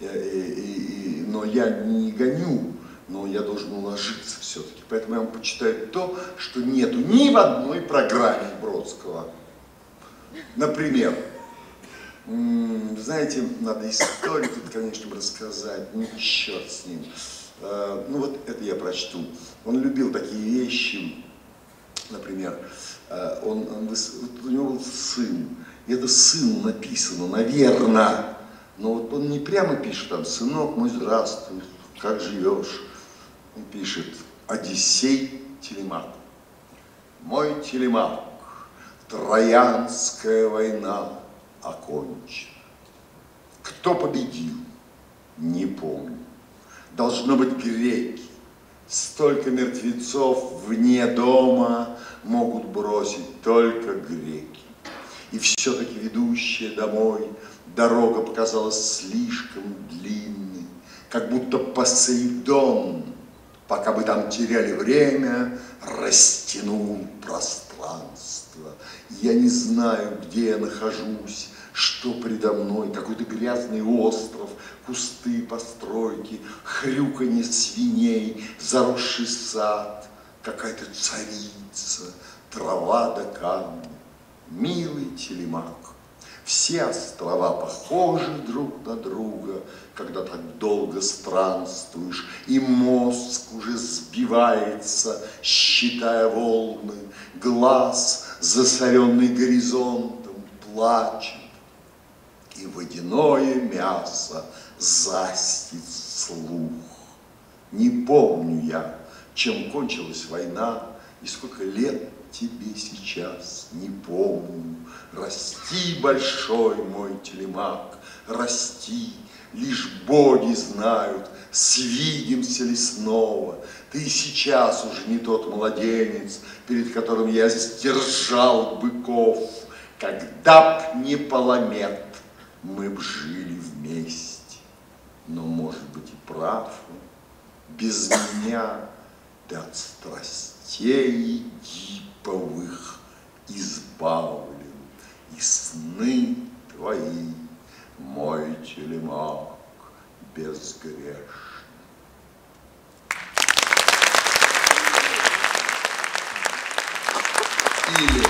и, и, и, но я не гоню, но я должен уложиться все-таки, поэтому я вам почитаю то, что нету ни в одной программе Бродского. Например, знаете, надо историю тут, конечно, рассказать, ну черт с ним. Э, ну вот это я прочту. Он любил такие вещи, например, э, он, он, у него был сын, и это сын написано, наверное, но вот он не прямо пишет там, сынок мой, здравствуй, как живешь? Он пишет, Одиссей Телемак. Мой Телемак, Троянская война окончена. Кто победил? Не помню. Должно быть греки. Столько мертвецов вне дома могут бросить только греки. И все-таки ведущая домой дорога показалась слишком длинной, как будто Посейдон, пока бы там теряли время, растянул пространство. Я не знаю, где я нахожусь, что предо мной, какой-то грязный остров, кусты, постройки, хрюканье свиней, заросший сад, какая-то царица, трава до камня, милый телемак. Все острова похожи друг на друга, когда так долго странствуешь, и мозг уже сбивается, считая волны, глаз, засоренный горизонтом, плачет, и водяное мясо застит слух. Не помню я, чем кончилась война и сколько лет тебе сейчас, не помню. Расти, большой мой телемак, расти, лишь боги знают, свидимся ли снова. Ты сейчас уже не тот младенец, перед которым я сдержал быков. Когда б не поламет, мы б жили вместе. Но, может быть, и прав без меня ты от страстей гиповых избавлен, и сны твои, мой телемак безгрешный. Или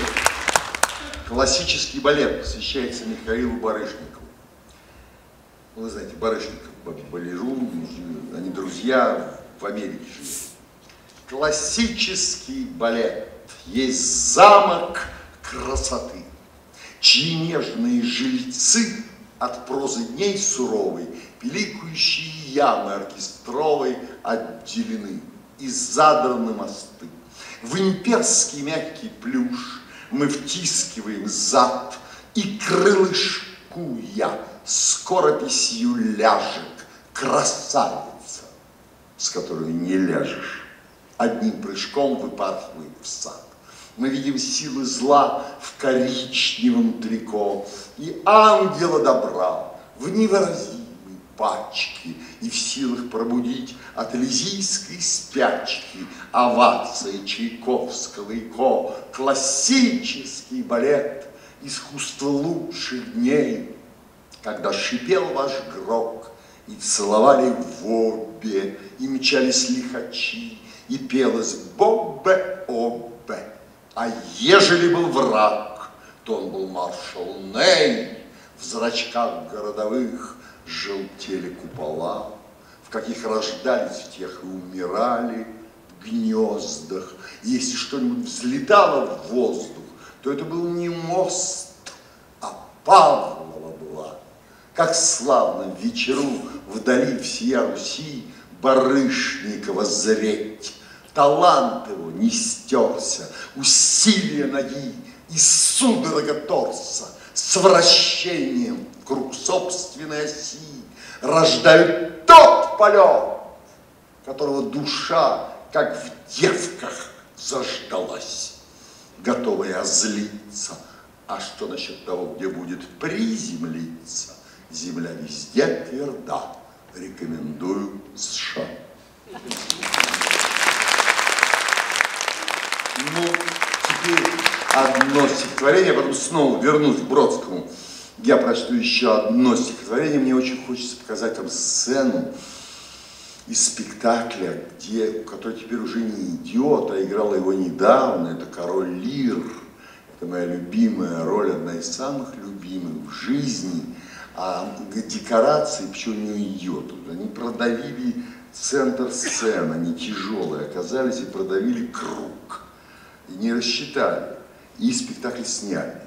классический балет посвящается Михаилу Барышникову. Вы знаете, Барышников, Балерун, они друзья в Америке живут. Классический балет есть замок красоты, чьи нежные жильцы от прозы дней суровой, пиликающие ямы оркестровой отделены и задраны мосты. В имперский мягкий плюш мы втискиваем зад, и крылышку я скорописью ляжет красавица, с которой не ляжешь, одним прыжком выпархивает в сад. Мы видим силы зла в коричневом трико и ангела добра в невыразимой пачке и в силах пробудить от элизийской спячки овации Чайковского и Ко, классический балет, искусство лучших дней, когда шипел ваш грок, и целовали в обе, и мчались лихачи, и пелось «Боббе-оббе». А ежели был враг, то он был маршал Ней, в зрачках городовых желтели купола, в каких рождались, в тех и умирали гнездах. И если что-нибудь взлетало в воздух, то это был не мост, а Павлова была. Как славно вечеру вдали всея Руси Барышникова зреть. Талант его не стерся, усилие ноги и судорога торса с вращением круг собственной оси рождают тот полет, которого душа, как в девках, заждалась, готовая озлиться. А что насчет того, где будет приземлиться? Земля везде тверда. Рекомендую США. Ну, теперь одно стихотворение, а потом снова вернусь к Бродскому. Я прочту еще одно стихотворение. Мне очень хочется показать вам сцену из спектакля, где, который теперь уже не идет, а играла его недавно. Это «Король Лир». Это моя любимая роль, одна из самых любимых в жизни. А декорации, почему не идет? Они продавили центр сцены, они тяжелые оказались и продавили круг. И не рассчитали. И спектакль сняли.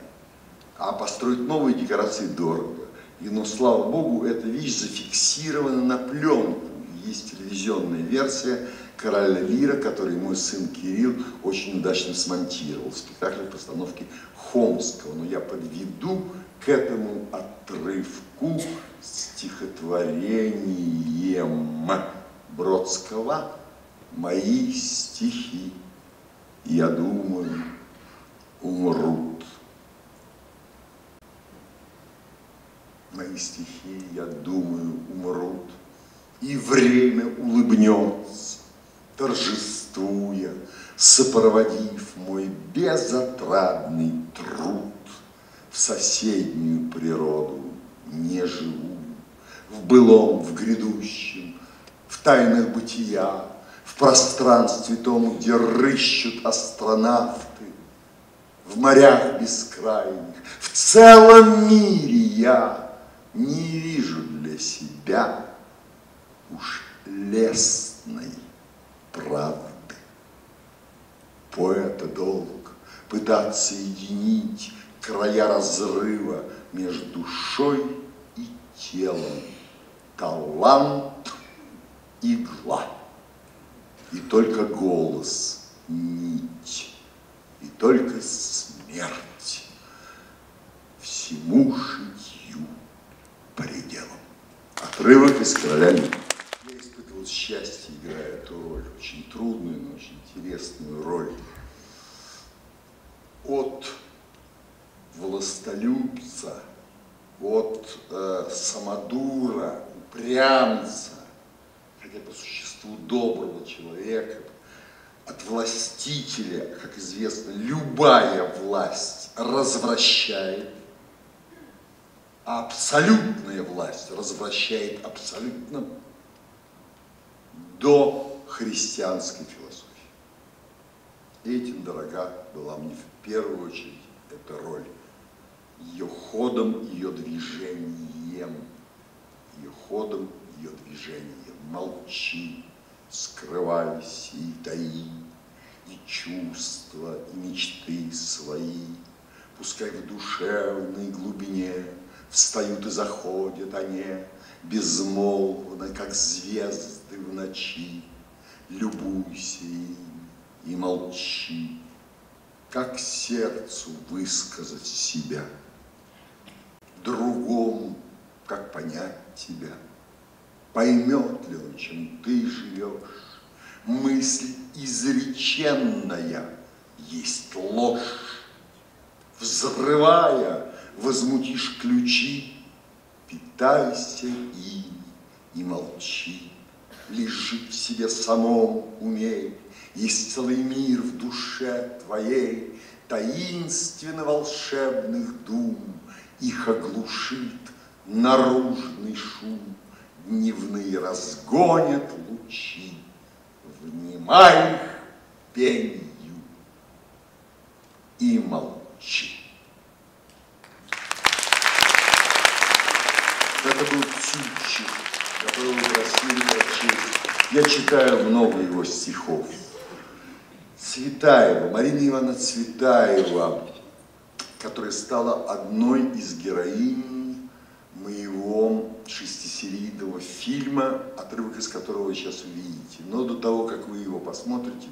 А построить новые декорации дорого. И, но, слава богу, эта вещь зафиксирована на пленку. Есть телевизионная версия «Короля Лира», который мой сын Кирилл очень удачно смонтировал в спектакле постановки Хомского. Но я подведу к этому отрывку стихотворением Бродского «Мои стихи, я думаю, умрут». Мои стихи, я думаю, умрут, И время улыбнется, торжествуя, Сопроводив мой безотрадный труд В соседнюю природу не живу, В былом, в грядущем, в тайнах бытия, В пространстве том, где рыщут астронавты, В морях бескрайних, в целом мире я Не вижу для себя уж лесной правды. Поэта долг пытаться единить края разрыва между душой и телом. Талант – игла, и только голос – нить, и только смерть всему житью пределом. Отрывок из «Короля Мира» вот счастье, играя эту роль, очень трудную, но очень интересную роль. От властолюбца, от э, самодура, упрямца, хотя по существу доброго человека, от властителя, как известно, любая власть развращает, а абсолютная власть развращает абсолютно до христианской философии. Этим дорога была мне в первую очередь эта роль. Ее ходом, ее движением, ее ходом, ее движением. Молчи, скрывайся и таи, и чувства, и мечты свои. Пускай в душевной глубине встают и заходят они, безмолвно, как звезды в ночи, любуйся и молчи, как сердцу высказать себя, другому, как понять тебя, поймет ли он, чем ты живешь, мысль изреченная есть ложь, взрывая, возмутишь ключи, питайся им и молчи. Лежит в себе самом умей, есть целый мир в душе твоей, таинственно волшебных дум, их оглушит наружный шум, дневные разгонят лучи, внимай их пенью и молчи. Это был Тютчев, которого просили прочесть. Я читаю много его стихов. Цветаева, Марина Ивановна Цветаева, которая стала одной из героинь моего шестисерийного фильма, отрывок из которого вы сейчас увидите. Но до того, как вы его посмотрите,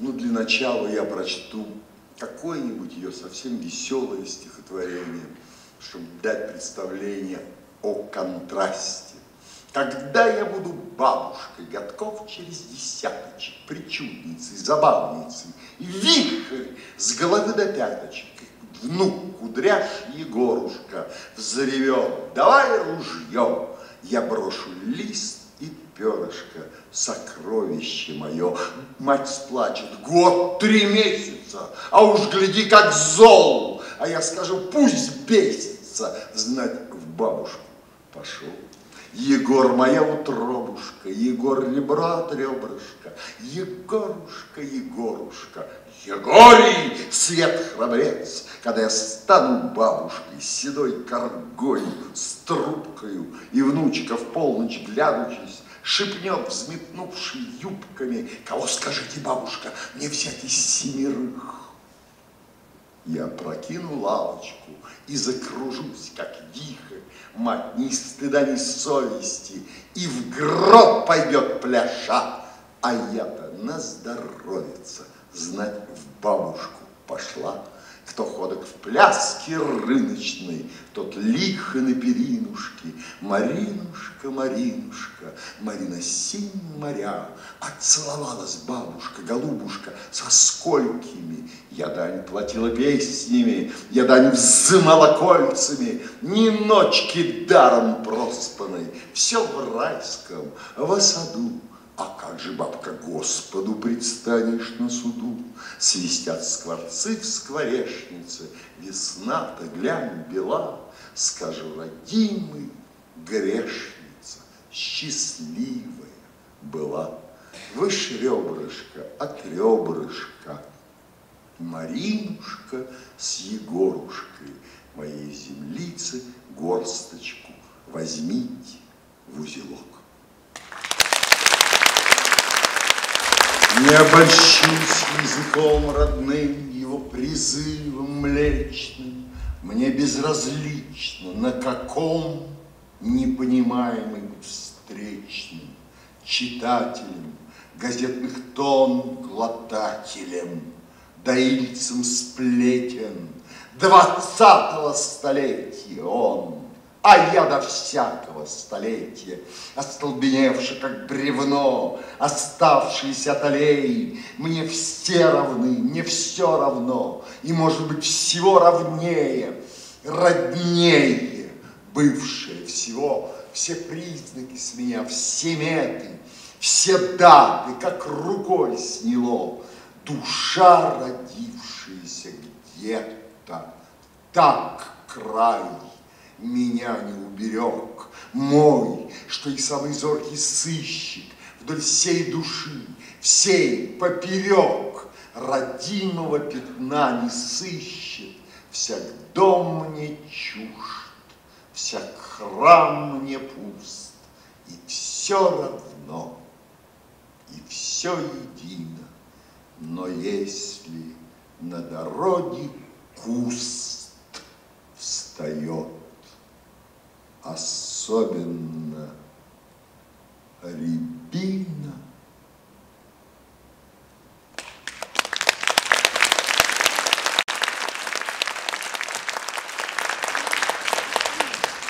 ну, для начала я прочту какое-нибудь ее совсем веселое стихотворение – чтобы дать представление о контрасте. Когда я буду бабушкой, годков через десяточек, причудницей, забавницей, вихрь с головы до пяточек, внук кудряш Егорушка взревет, давай ружье, я брошу лист и перышко, сокровище мое. Мать сплачет, год, три месяца, а уж гляди, как зол, а я скажу, пусть бесится, знать в бабушку пошел. Егор моя утробушка, Егор ребра от ребрышка, Егорушка, Егорушка, Егорий, свет храбрец, когда я стану бабушкой, седой коргой, с трубкою, и внучка в полночь глядучись, шепнет, взметнувший юбками, кого скажите, бабушка, мне взять из семерых. Я прокину лавочку и закружусь, как вихрь, мать ни стыда, ни совести, и в гроб пойдет пляша, а я-то на здоровится, знать в бабушку пошла. Кто ходок в пляске рыночной, тот лихо на перинушке. Маринушка, Маринушка, Марина синь моря, Отцеловалась бабушка, голубушка, со сколькими. Я дань платила песнями, я дань взымала кольцами, Ни ночки даром проспанной, все в райском, в саду. А как же, бабка, Господу предстанешь на суду? Свистят скворцы в скворечнице, Весна-то, глянь, бела. Скажу, родимый, грешница, Счастливая была. Выше ребрышка, от ребрышка, Маринушка с Егорушкой, Моей землицы горсточку возьмите в узелок. Не обольщусь языком родным, его призывом млечным. Мне безразлично, на каком непонимаемым встречным читателем, газетных тон глотателем, доильцем сплетен двадцатого столетия он а я до всякого столетия, остолбеневший, как бревно, оставшийся от аллей, мне все равны, мне все равно, и, может быть, всего равнее, роднее, бывшее всего, все признаки с меня, все меты, все даты, как рукой сняло, душа, родившаяся где-то, так край меня не уберег. Мой, что и самый зоркий сыщик вдоль всей души, всей поперек родимого пятна не сыщет, всяк дом мне чужд, всяк храм мне пуст, и все равно, и все едино. Но если на дороге куст встает, особенно рябина.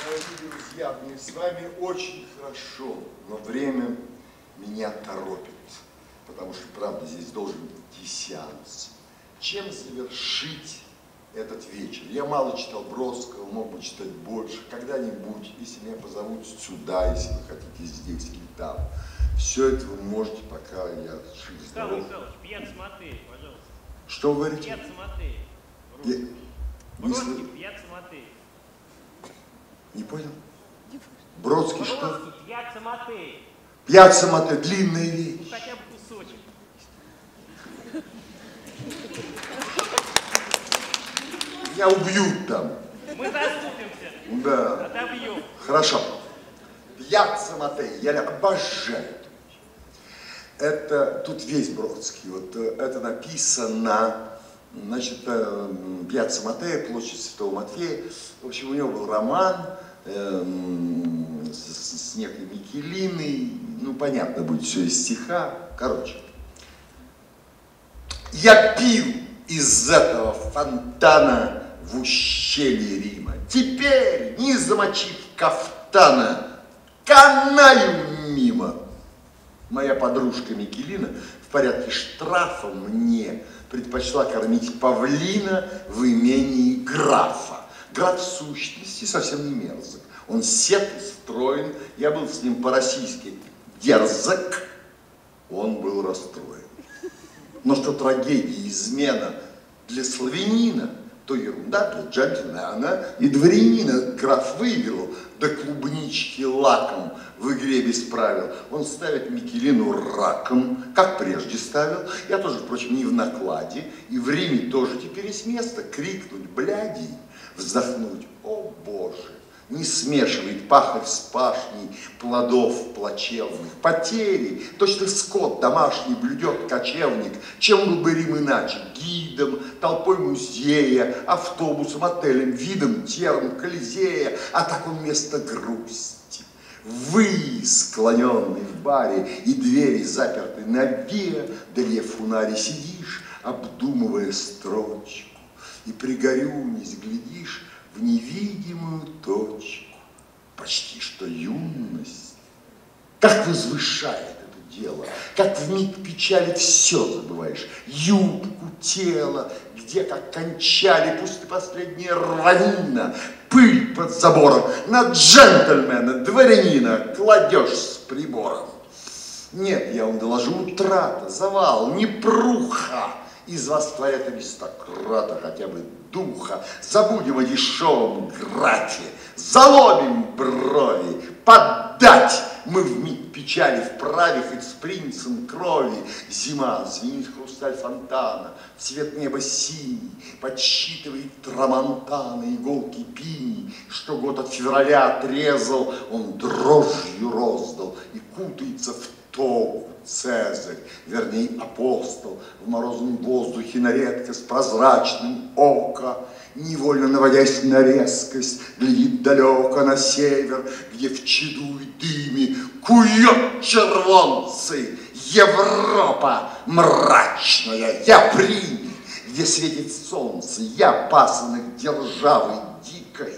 Дорогие друзья, мне с вами очень хорошо, но время меня торопит, потому что, правда, здесь должен быть сеанс. Чем завершить этот вечер. Я мало читал Бродского, мог бы читать больше. Когда-нибудь, если меня позовут сюда, если вы хотите здесь или там, все это вы можете, пока я жив здоров. Михаил Михайлович, Матей, пожалуйста. Что вы говорите? Пьяца Матей. Я... Не, Бродский, слы- Пьяца Матей. не понял? Бродский что? Бродский, Пьяца Матей. Пьяца Мате, длинная Ну, речь. хотя бы кусочек. Меня убьют там. Мы заступимся. Да. Отобьем. Хорошо. Пьяца Матей, я обожаю. Это тут весь Бродский. Вот э, это написано, значит, э, Пьяца Матея, площадь Святого Матфея. В общем, у него был роман эм, с- с некой Микелиной. Ну, понятно будет все из стиха. Короче. Я пил из этого фонтана в ущелье Рима. Теперь, не замочив кафтана, канаю мимо. Моя подружка Микелина в порядке штрафа мне предпочла кормить павлина в имении графа. Граф в сущности совсем не мерзок. Он сет и строен, я был с ним по-российски дерзок, он был расстроен. Но что трагедия, измена для славянина то ерунда для джентльмена и дворянина граф выиграл, да клубнички лаком в игре без правил. Он ставит Микелину раком, как прежде ставил. Я тоже, впрочем, не в накладе. И в Риме тоже теперь с места крикнуть, бляди, вздохнуть, о боже не смешивает пахарь с пашней плодов плачевных. Потери, точно скот домашний блюдет кочевник, чем был бы Рим иначе, гидом, толпой музея, автобусом, отелем, видом терм, колизея, а так он вместо грусти. Вы, склоненный в баре, и двери заперты на ве, далье фунаре сидишь, обдумывая строчку, и пригорюнись, глядишь, в невидимую точку, почти что юность. Как возвышает это дело, как в миг печали все забываешь, юбку, тело, где как кончали, пусть и последняя рванина, пыль под забором, на джентльмена, дворянина кладешь с прибором. Нет, я вам доложу, утрата, завал, непруха, из вас творят аристократа хотя бы духа. Забудем о дешевом грате, заломим брови, поддать мы в миг печали вправе хоть с принцем крови. Зима, звенит хрусталь фонтана, цвет неба синий, подсчитывает трамонтаны, иголки пини, что год от февраля отрезал, он дрожью роздал и кутается в тогу. Цезарь, вернее апостол, в морозном воздухе на редкость прозрачным око, невольно наводясь на резкость, глядит далеко на север, где в чаду и дыме кует червонцы. Европа мрачная, я прими, где светит солнце, я пасынок державы дикой,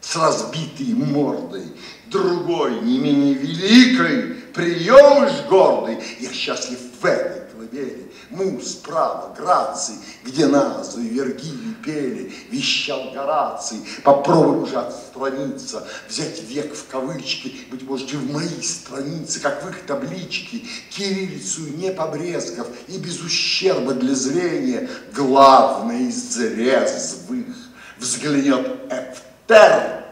с разбитой мордой, другой, не менее великой, приемыш гордый, я счастлив в этой колыбели. Муз, право, Граций, где Назу и Вергилий пели, вещал Гораций, попробуй уже отстраниться, взять век в кавычки, быть может, и в мои страницы, как в их табличке, кириллицу не побрезгав и без ущерба для зрения, главное из резвых взглянет Эфтерпа,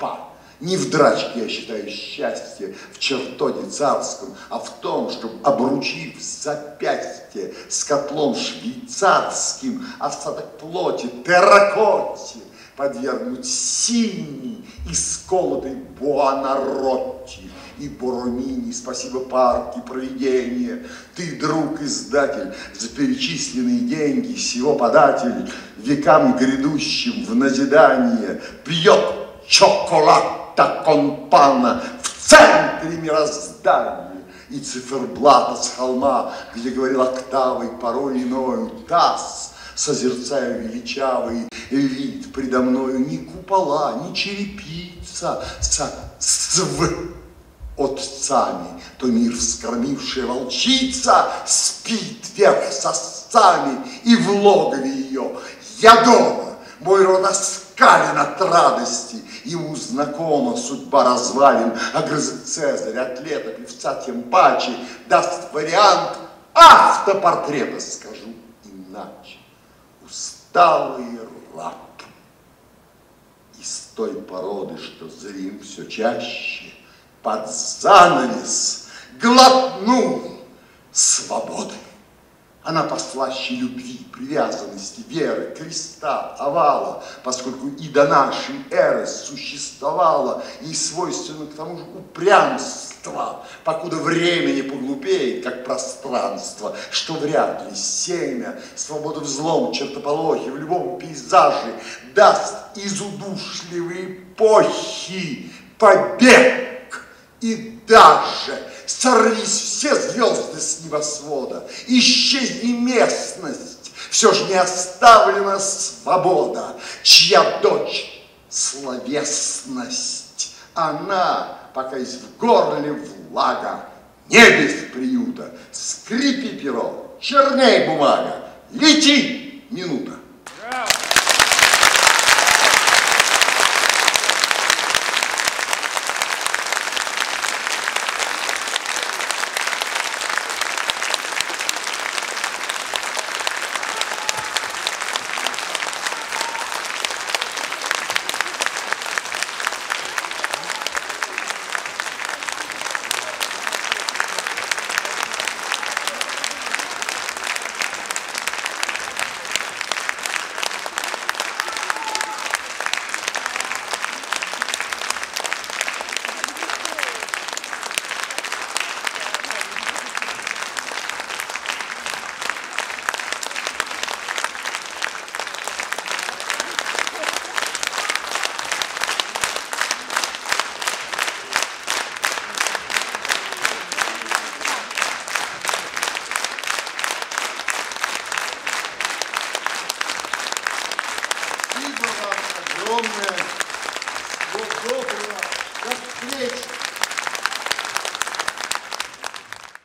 не в драчке, я считаю, счастье в чертоне царском, а в том, чтобы, обручив запястье с котлом швейцарским, остаток плоти терракоте, подвергнуть синий и сколотой Буанаротти и Боромини, спасибо парки, проведение. Ты, друг издатель, за перечисленные деньги, сего податель, векам грядущим в назидание. Пьет чоколад Альта Компана в центре мироздания. И циферблата с холма, где говорил октавой порой иною таз, созерцая величавый вид предо мною ни купола, ни черепица со св отцами, то мир вскормившая волчица спит вверх сосцами и в логове ее. Я дома, мой род оскален от радости, Ему знакома судьба развалин, огрызок Цезарь, атлета, певца, тем паче, даст вариант автопортрета, скажу иначе. Усталый раб из той породы, что зрим все чаще, под занавес глотнул свободы. Она послаще любви, привязанности, веры, креста, овала, поскольку и до нашей эры существовало и свойственно к тому же упрямство, покуда время не поглупеет, как пространство, что вряд ли семя, свобода взлом, чертополохи в любом пейзаже даст из удушливой эпохи побег и даже Сорвись все звезды с небосвода, исчезни местность, все же не оставлена свобода, чья дочь словесность. Она, пока есть в горле влага, не без приюта, скрипи перо, черней бумага, лети минута.